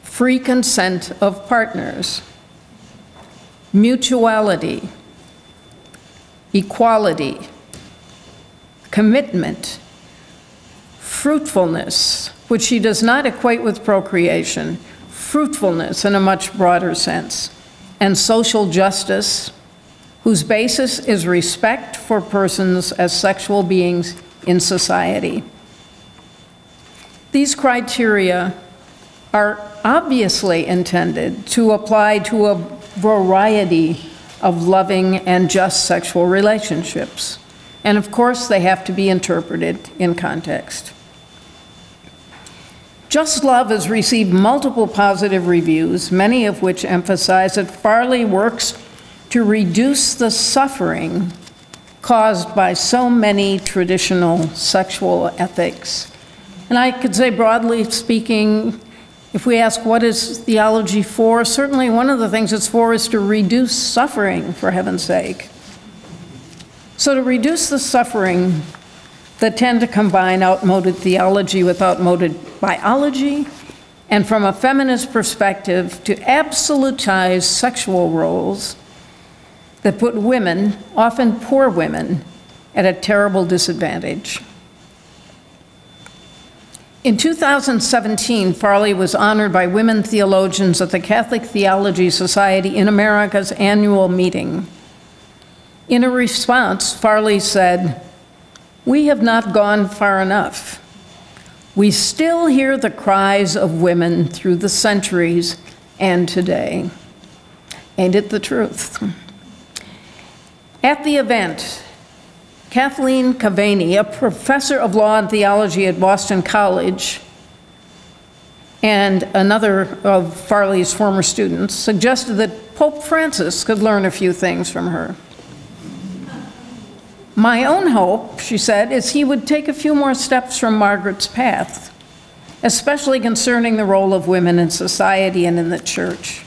Speaker 3: Free consent of partners. Mutuality. equality, commitment, fruitfulness, which she does not equate with procreation, fruitfulness in a much broader sense, and social justice, whose basis is respect for persons as sexual beings in society. These criteria are obviously intended to apply to a variety of loving and just sexual relationships. And of course, they have to be interpreted in context. Just Love has received multiple positive reviews, many of which emphasize that Farley works to reduce the suffering caused by so many traditional sexual ethics. And I could say, broadly speaking, if we ask what is theology for, certainly one of the things it's for is to reduce suffering, for heaven's sake. So, to reduce the suffering that tend to combine outmoded theology with outmoded biology, and from a feminist perspective, to absolutize sexual roles that put women, often poor women, at a terrible disadvantage. In 2017, Farley was honored by women theologians at the Catholic Theology Society in America's annual meeting. In a response, Farley said, We have not gone far enough. We still hear the cries of women through the centuries and today. Ain't it the truth? At the event, Cathleen Kaveny, a professor of law and theology at Boston College, and another of Farley's former students, suggested that Pope Francis could learn a few things from her. My own hope, she said, is he would take a few more steps from Margaret's path, especially concerning the role of women in society and in the church.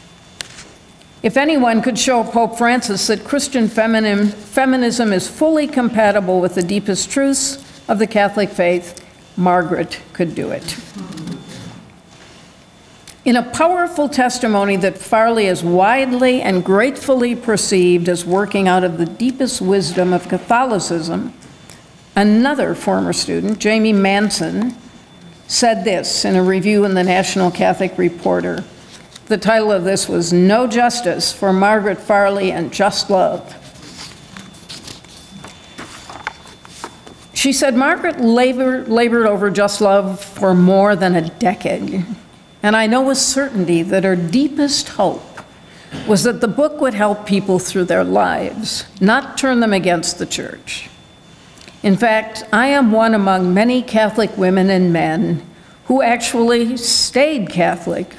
Speaker 3: If anyone could show Pope Francis that Christian feminim, feminism is fully compatible with the deepest truths of the Catholic faith, Margaret could do it. In a powerful testimony that Farley is widely and gratefully perceived as working out of the deepest wisdom of Catholicism, another former student, Jamie Manson, said this in a review in the National Catholic Reporter the title of this was No Justice for Margaret Farley and Just Love. She said Margaret labored, labored over just love for more than a decade. And I know with certainty that her deepest hope was that the book would help people through their lives, not turn them against the church. In fact, I am one among many Catholic women and men who actually stayed Catholic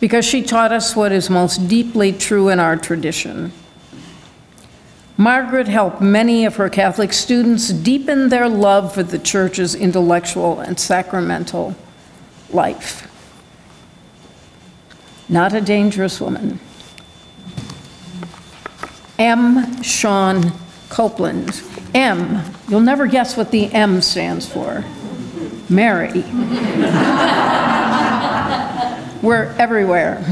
Speaker 3: because she taught us what is most deeply true in our tradition. Margaret helped many of her Catholic students deepen their love for the church's intellectual and sacramental life. Not a dangerous woman. M. Shawn Copeland. M. You'll never guess what the M stands for. Mary. We're everywhere.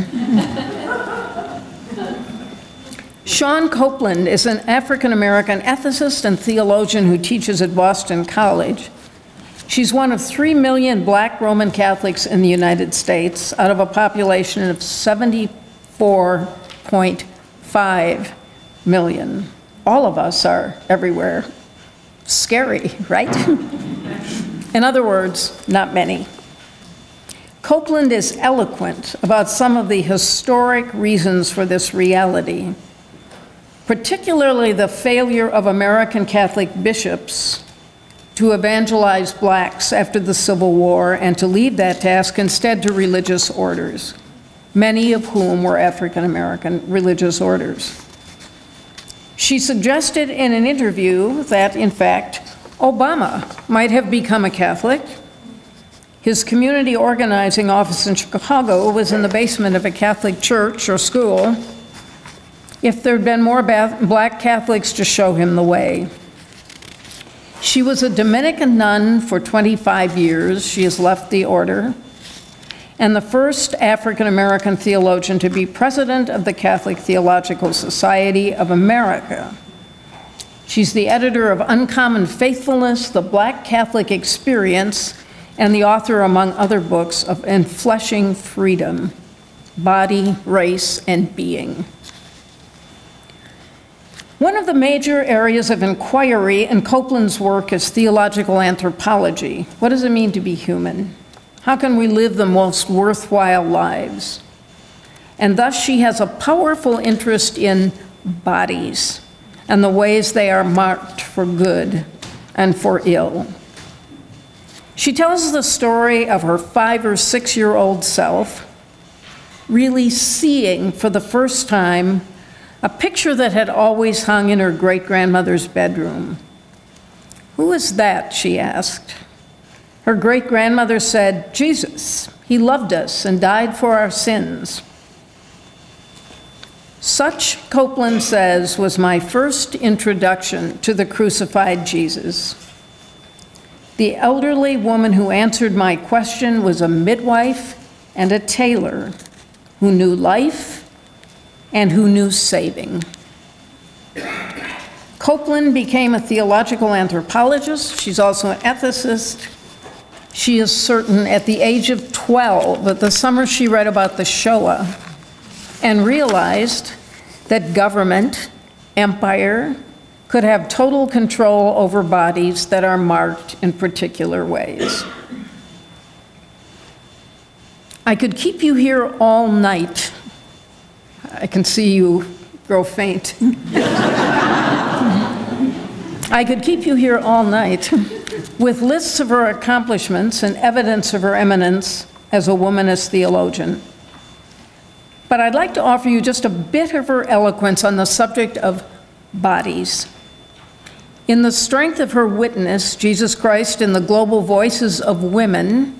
Speaker 3: Shawn Copeland is an African American ethicist and theologian who teaches at Boston College. She's one of 3 million black Roman Catholics in the United States out of a population of 74.5 million. All of us are everywhere. Scary, right? in other words, not many. Copeland is eloquent about some of the historic reasons for this reality, particularly the failure of American Catholic bishops to evangelize blacks after the Civil War and to leave that task instead to religious orders, many of whom were African American religious orders. She suggested in an interview that, in fact, Obama might have become a Catholic his community organizing office in Chicago was in the basement of a Catholic church or school. If there'd been more black Catholics to show him the way. She was a Dominican nun for 25 years. She has left the order. And the first African American theologian to be president of the Catholic Theological Society of America. She's the editor of Uncommon Faithfulness, The Black Catholic Experience, and the author, among other books, of Enfleshing Freedom Body, Race, and Being. One of the major areas of inquiry in Copeland's work is theological anthropology. What does it mean to be human? How can we live the most worthwhile lives? And thus, she has a powerful interest in bodies and the ways they are marked for good and for ill. She tells the story of her five or six year old self really seeing for the first time a picture that had always hung in her great grandmother's bedroom. Who is that? she asked. Her great grandmother said, Jesus. He loved us and died for our sins. Such, Copeland says, was my first introduction to the crucified Jesus. The elderly woman who answered my question was a midwife and a tailor who knew life and who knew saving. Copeland became a theological anthropologist. She's also an ethicist. She is certain at the age of 12 that the summer she read about the Shoah and realized that government, empire, could have total control over bodies that are marked in particular ways. I could keep you here all night I can see you grow faint. I could keep you here all night with lists of her accomplishments and evidence of her eminence as a womanist theologian. But I'd like to offer you just a bit of her eloquence on the subject of bodies. In the strength of her witness, Jesus Christ in the Global Voices of Women,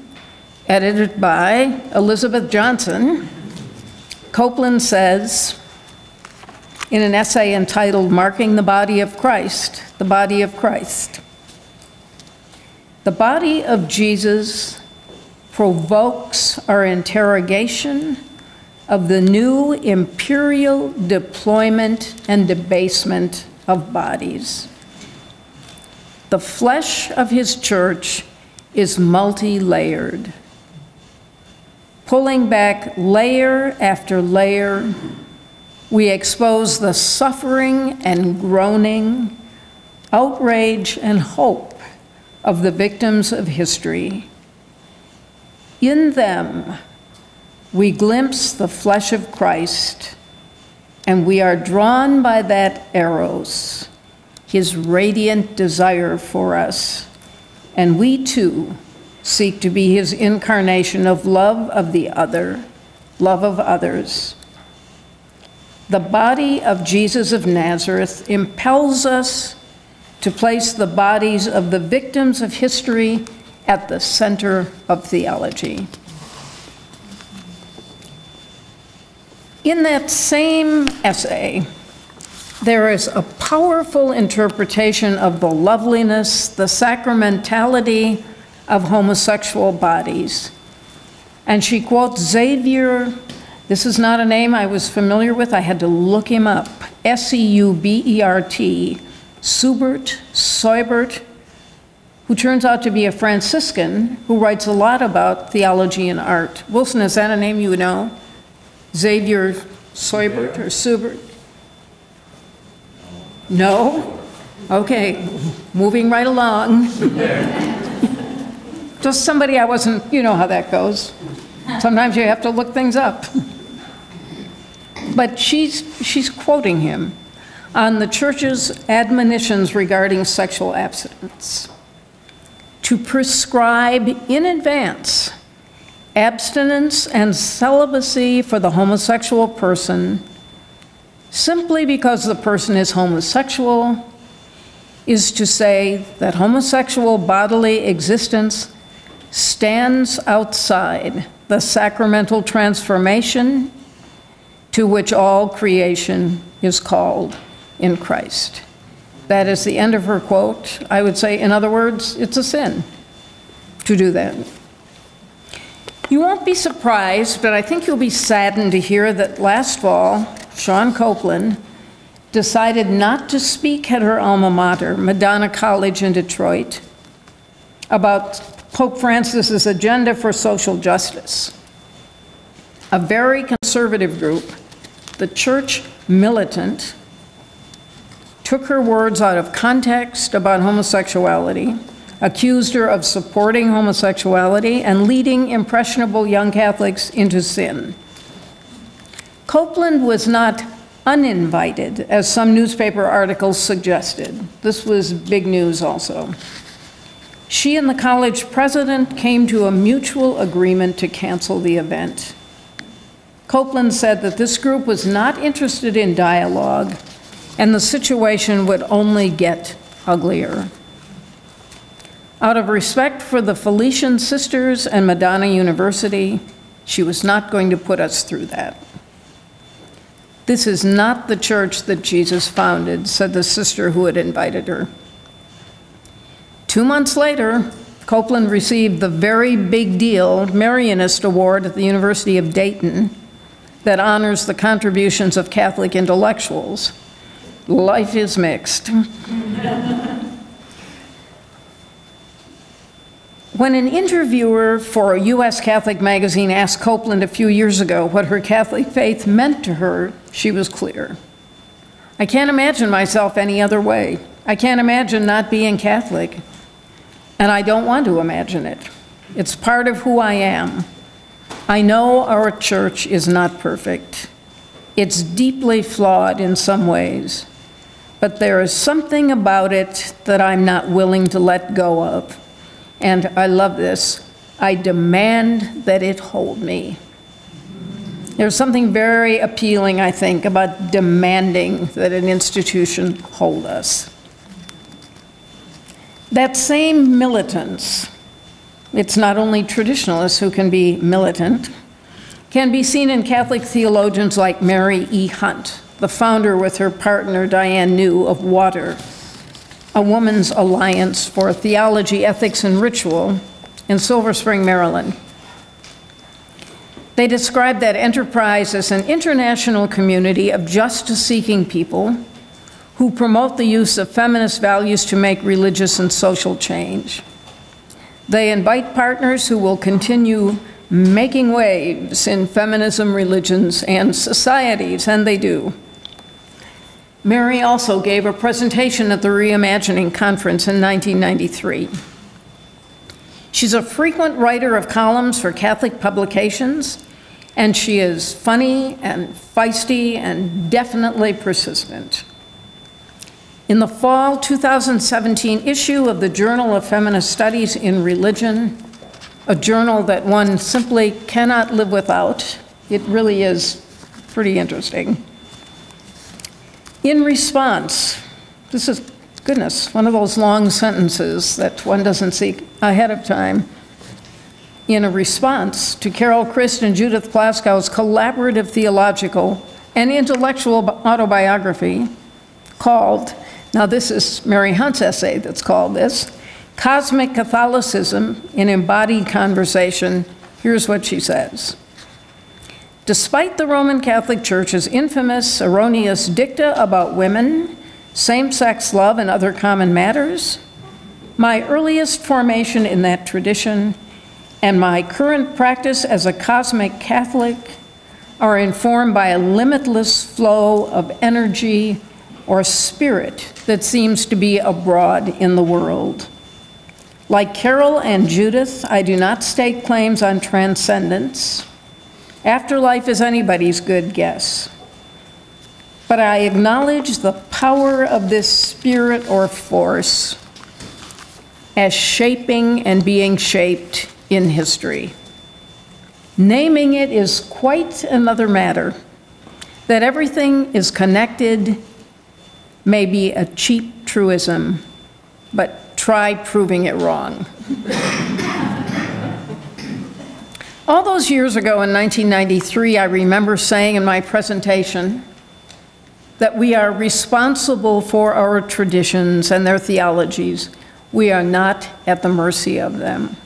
Speaker 3: edited by Elizabeth Johnson, Copeland says in an essay entitled Marking the Body of Christ, the Body of Christ, the body of Jesus provokes our interrogation of the new imperial deployment and debasement of bodies. The flesh of his church is multi layered pulling back layer after layer, we expose the suffering and groaning, outrage and hope of the victims of history. In them, we glimpse the flesh of Christ, and we are drawn by that eros, his radiant desire for us, and we too seek to be his incarnation of love of the other, love of others. The body of Jesus of Nazareth impels us to place the bodies of the victims of history at the center of theology. In that same essay, there is a powerful interpretation of the loveliness, the sacramentality, of homosexual bodies. And she quotes Xavier, this is not a name I was familiar with, I had to look him up, S E U B E R T, Subert, Seubert, who turns out to be a Franciscan who writes a lot about theology and art. Wilson, is that a name you know? Xavier Seubert or Subert? No? Okay, moving right along. Just somebody I wasn't, you know how that goes. Sometimes you have to look things up. But she's, she's quoting him on the church's admonitions regarding sexual abstinence to prescribe in advance abstinence and celibacy for the homosexual person simply because the person is homosexual is to say that homosexual bodily existence stands outside the sacramental transformation to which all creation is called in Christ. That is the end of her quote. I would say, in other words, it's a sin to do that. You won't be surprised, but I think you'll be saddened to hear that last fall, Shawn Copeland decided not to speak at her alma mater, Madonna College in Detroit, about Pope Francis's agenda for social justice. A very conservative group, the Church Militant, took her words out of context about homosexuality, accused her of supporting homosexuality and leading impressionable young Catholics into sin. Copeland was not uninvited, as some newspaper articles suggested. This was big news also. She and the college president came to a mutual agreement to cancel the event. Copeland said that this group was not interested in dialogue and the situation would only get uglier. Out of respect for the Felician Sisters and Madonna University, she was not going to put us through that. This is not the church that Jesus founded, said the sister who had invited her. Two months later, Copeland received the very big deal Marianist Award at the University of Dayton that honors the contributions of Catholic intellectuals. Life is mixed. When an interviewer for a U.S. Catholic magazine asked Copeland a few years ago what her Catholic faith meant to her, she was clear. I can't imagine myself any other way. I can't imagine not being Catholic. And I don't want to imagine it. It's part of who I am. I know our church is not perfect. It's deeply flawed in some ways. But there is something about it that I'm not willing to let go of. And I love this. I demand that it hold me. There's something very appealing, I think, about demanding that an institution hold us. That same militance, it's not only traditionalists who can be militant, can be seen in Catholic theologians like Mary E. Hunt, the founder with her partner Diann Neu of Water, a woman's alliance for theology, ethics, and ritual in Silver Spring, Maryland. They describe that enterprise as an international community of justice seeking people who promote the use of feminist values to make religious and social change. They invite partners who will continue making waves in feminism, religions, and societies, and they do. Mary also gave a presentation at the Reimagining Conference in 1993. She's a frequent writer of columns for Catholic publications, and she is funny and feisty and definitely persistent. In the fall 2017 issue of the Journal of Feminist Studies in Religion, a journal that one simply cannot live without, it really is pretty interesting. In response, this is, goodness, one of those long sentences that one doesn't see ahead of time. In a response to Carol Christ and Judith Plaskow's collaborative theological and intellectual autobiography called, now this is Mary Hunt's essay that's called this, Cosmic Catholicism in Embodied Conversation. Here's what she says. Despite the Roman Catholic Church's infamous erroneous dicta about women, same sex love, and other common matters, my earliest formation in that tradition and my current practice as a cosmic Catholic are informed by a limitless flow of energy or spirit that seems to be abroad in the world. Like Carol and Judith, I do not stake claims on transcendence Afterlife is anybody's good guess. But I acknowledge the power of this spirit or force as shaping and being shaped in history. Naming it is quite another matter. That everything is connected may be a cheap truism, but try proving it wrong. All those years ago in 1993, I remember saying in my presentation that we are responsible for our traditions and their theologies. We are not at the mercy of them.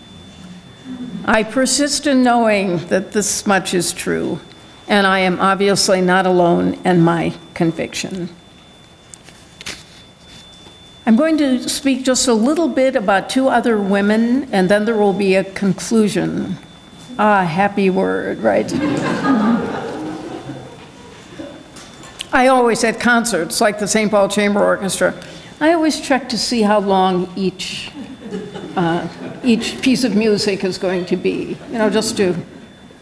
Speaker 3: I persist in knowing that this much is true, and I am obviously not alone in my conviction. I'm going to speak just a little bit about two other women, and then there will be a conclusion. Ah, happy word, right? I always, at concerts, like the St. Paul Chamber Orchestra, I always check to see how long each, uh, each piece of music is going to be, you know, just to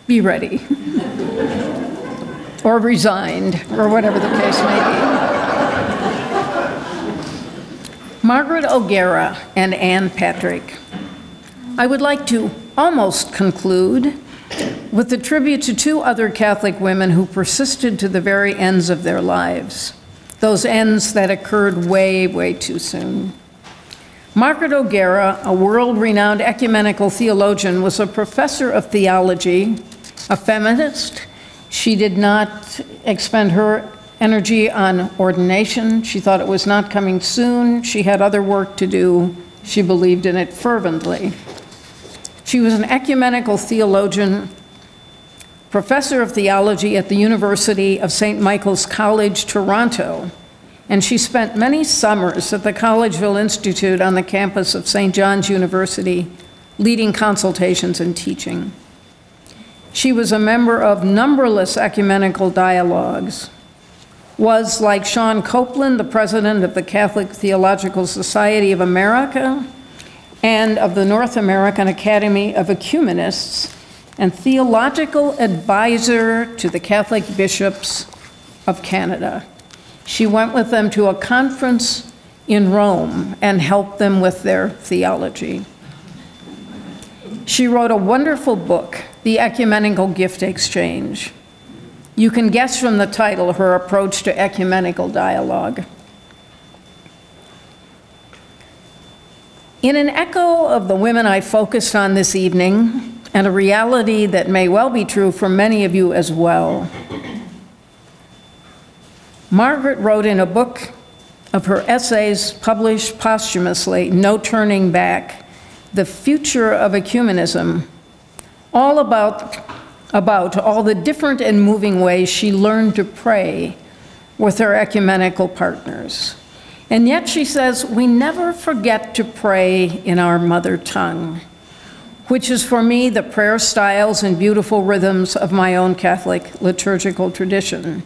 Speaker 3: be ready. or resigned, or whatever the case may be. Margaret O'Gara and Anne Patrick. I would like to almost conclude with a tribute to two other Catholic women who persisted to the very ends of their lives, those ends that occurred way, way too soon. Margaret O'Gara, a world renowned ecumenical theologian, was a professor of theology, a feminist. She did not expend her energy on ordination. She thought it was not coming soon. She had other work to do. She believed in it fervently. She was an ecumenical theologian, professor of theology at the University of St. Michael's College, Toronto, and she spent many summers at the Collegeville Institute on the campus of St. John's University, leading consultations and teaching. She was a member of numberless ecumenical dialogues, was, like Shawn Copeland, the president of the Catholic Theological Society of America, and of the North American Academy of Ecumenists, and theological advisor to the Catholic bishops of Canada. She went with them to a conference in Rome and helped them with their theology. She wrote a wonderful book, The Ecumenical Gift Exchange. You can guess from the title her approach to ecumenical dialogue. In an echo of the women I focused on this evening, and a reality that may well be true for many of you as well, Margaret wrote in a book of her essays published posthumously, No Turning Back, The Future of Ecumenism, all about, about all the different and moving ways she learned to pray with her ecumenical partners. And yet, she says, we never forget to pray in our mother tongue, which is for me the prayer styles and beautiful rhythms of my own Catholic liturgical tradition.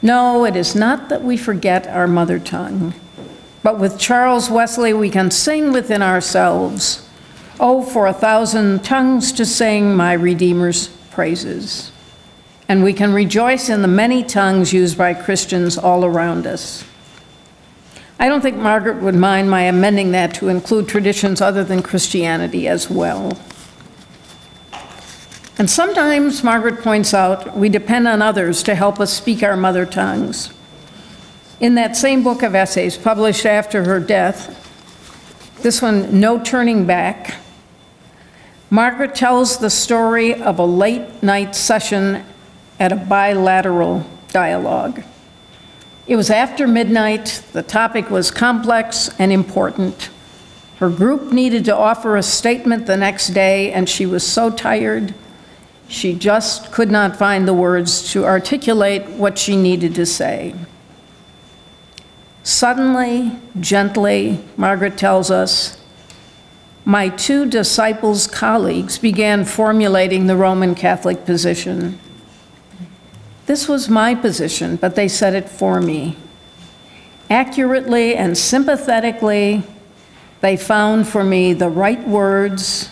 Speaker 3: No, it is not that we forget our mother tongue, but with Charles Wesley, we can sing within ourselves, Oh, for a thousand tongues to sing my Redeemer's praises. And we can rejoice in the many tongues used by Christians all around us. I don't think Margaret would mind my amending that to include traditions other than Christianity as well. And sometimes, Margaret points out, we depend on others to help us speak our mother tongues. In that same book of essays, published after her death, this one, No Turning Back, Margaret tells the story of a late night session at a bilateral dialogue. It was after midnight, the topic was complex and important. Her group needed to offer a statement the next day, and she was so tired, she just could not find the words to articulate what she needed to say. Suddenly, gently, Margaret tells us, my two disciples' colleagues began formulating the Roman Catholic position. This was my position, but they said it for me. Accurately and sympathetically, they found for me the right words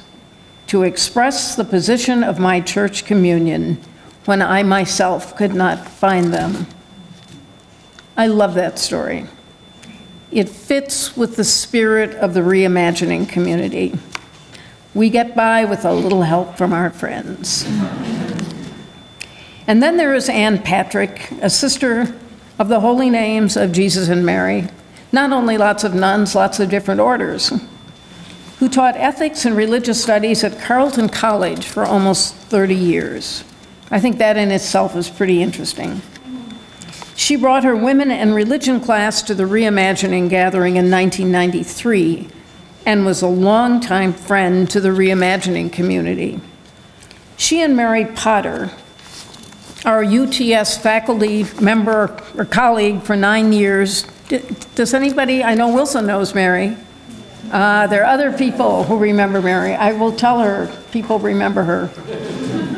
Speaker 3: to express the position of my church communion when I myself could not find them. I love that story. It fits with the spirit of the reimagining community. We get by with a little help from our friends. And then there is Anne Patrick, a sister of the holy names of Jesus and Mary. Not only lots of nuns, lots of different orders, who taught ethics and religious studies at Carleton College for almost 30 years. I think that in itself is pretty interesting. She brought her women and religion class to the Reimagining gathering in 1993 and was a longtime friend to the Reimagining community. She and Mary Potter, our UTS faculty member or colleague for nine years, Does anybody, I know Wilson knows Mary. Uh, There are other people who remember Mary. I will tell her, people remember her.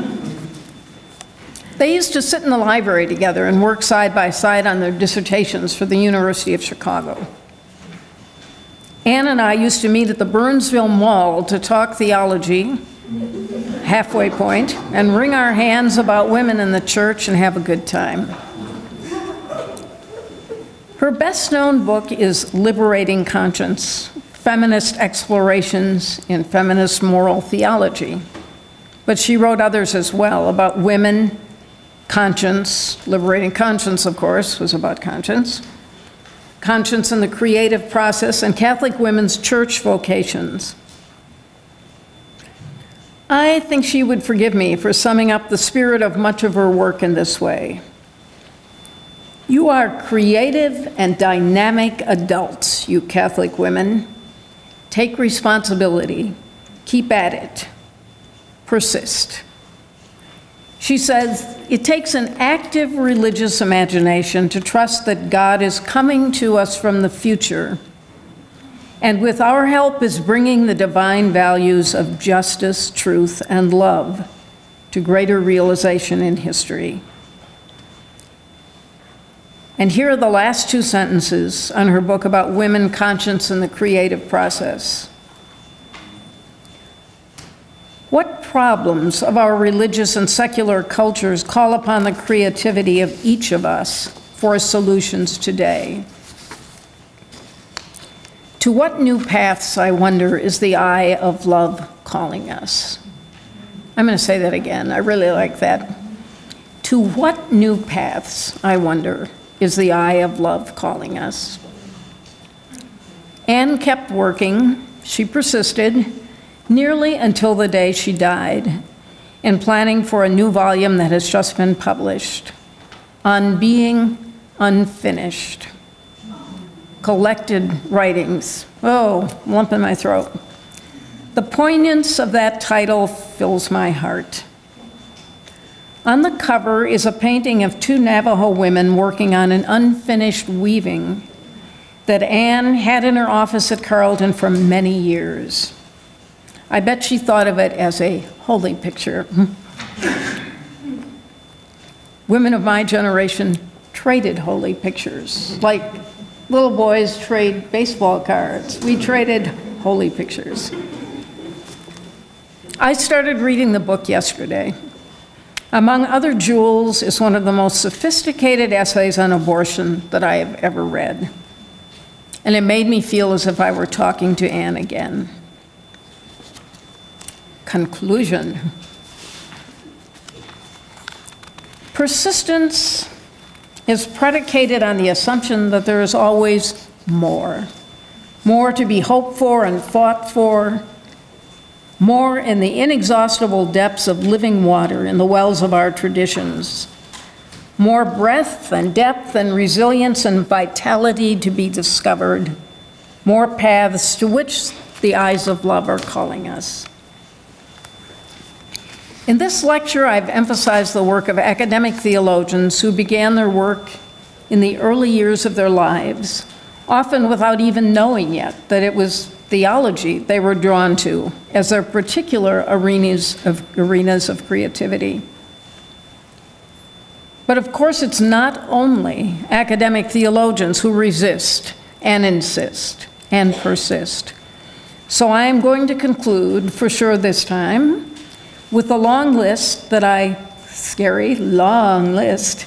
Speaker 3: They used to sit in the library together and work side by side on their dissertations for the University of Chicago. Anne and I used to meet at the Burnsville Mall to talk theology, halfway point, and wring our hands about women in the church and have a good time. Her best known book is Liberating Conscience Feminist Explorations in Feminist Moral Theology. But she wrote others as well about women, conscience. Liberating Conscience, of course, was about conscience. Conscience in the creative process and Catholic women's church vocations. I think she would forgive me for summing up the spirit of much of her work in this way. You are creative and dynamic adults, you Catholic women. Take responsibility, keep at it, persist. She says, it takes an active religious imagination to trust that God is coming to us from the future, and with our help is bringing the divine values of justice, truth, and love to greater realization in history. And here are the last two sentences on her book about women, conscience, and the creative process. What problems of our religious and secular cultures call upon the creativity of each of us for solutions today? To what new paths, I wonder, is the eye of love calling us? I'm going to say that again. I really like that. To what new paths, I wonder, is the eye of love calling us? Anne kept working. She persisted nearly until the day she died in planning for a new volume that has just been published on being unfinished. Collected writings. Oh, lump in my throat. The poignance of that title fills my heart. On the cover is a painting of two Navajo women working on an unfinished weaving that Anne had in her office at Carleton for many years. I bet she thought of it as a holy picture. Women of my generation traded holy pictures, like little boys trade baseball cards. We traded holy pictures. I started reading the book yesterday. Among other jewels is one of the most sophisticated essays on abortion that I have ever read. And it made me feel as if I were talking to Anne again. Conclusion Persistence is predicated on the assumption that there is always more. More to be hoped for and fought for, more in the inexhaustible depths of living water in the wells of our traditions, more breadth and depth and resilience and vitality to be discovered, more paths to which the eyes of love are calling us. In this lecture, I've emphasized the work of academic theologians who began their work in the early years of their lives, often without even knowing yet that it was theology they were drawn to as their particular arenas of, arenas of creativity. But of course, it's not only academic theologians who resist and insist and persist. So I am going to conclude, for sure this time, with a long list that I, scary, long list,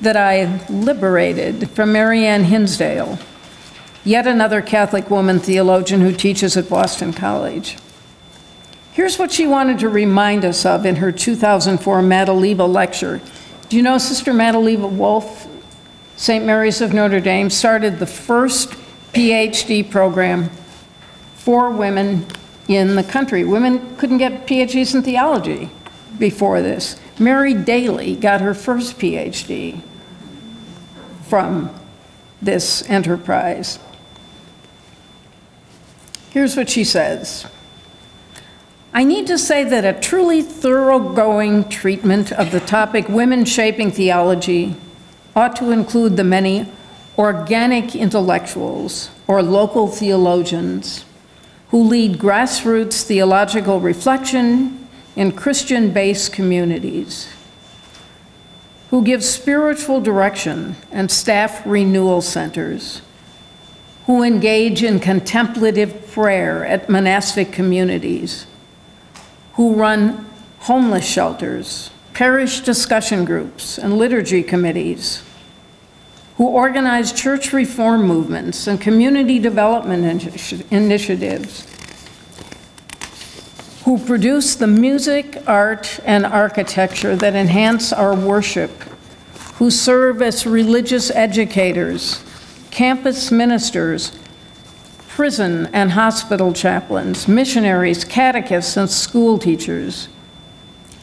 Speaker 3: that I liberated from Mary Ann Hinsdale, yet another Catholic woman theologian who teaches at Boston College. Here's what she wanted to remind us of in her 2004 Madeleva lecture. Do you know Sister Madeleva Wolff, St. Mary's of Notre Dame, started the first PhD program for women in the country. Women couldn't get PhDs in theology before this. Mary Daly got her first PhD from this enterprise. Here's what she says. I need to say that a truly thoroughgoing treatment of the topic women shaping theology ought to include the many organic intellectuals, or local theologians who lead grassroots theological reflection in Christian based communities, who give spiritual direction and staff renewal centers, who engage in contemplative prayer at monastic communities, who run homeless shelters, parish discussion groups, and liturgy committees, who organize church reform movements and community development initi- initiatives, who produce the music, art, and architecture that enhance our worship, who serve as religious educators, campus ministers, prison and hospital chaplains, missionaries, catechists, and school teachers,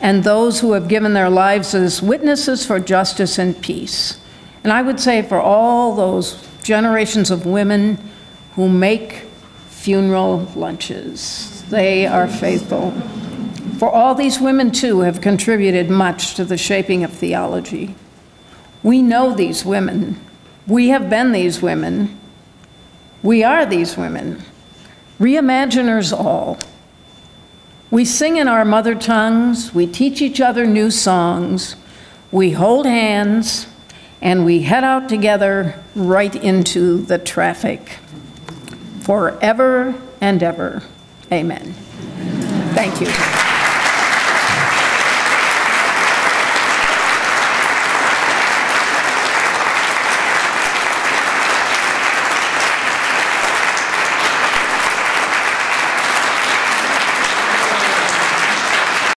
Speaker 3: and those who have given their lives as witnesses for justice and peace. And I would say for all those generations of women who make funeral lunches, they are faithful. For all these women, too, have contributed much to the shaping of theology. We know these women. We have been these women. We are these women. Reimaginers all. We sing in our mother tongues, we teach each other new songs, we hold hands, and we head out together right into the traffic. Forever and ever. Amen. Thank you.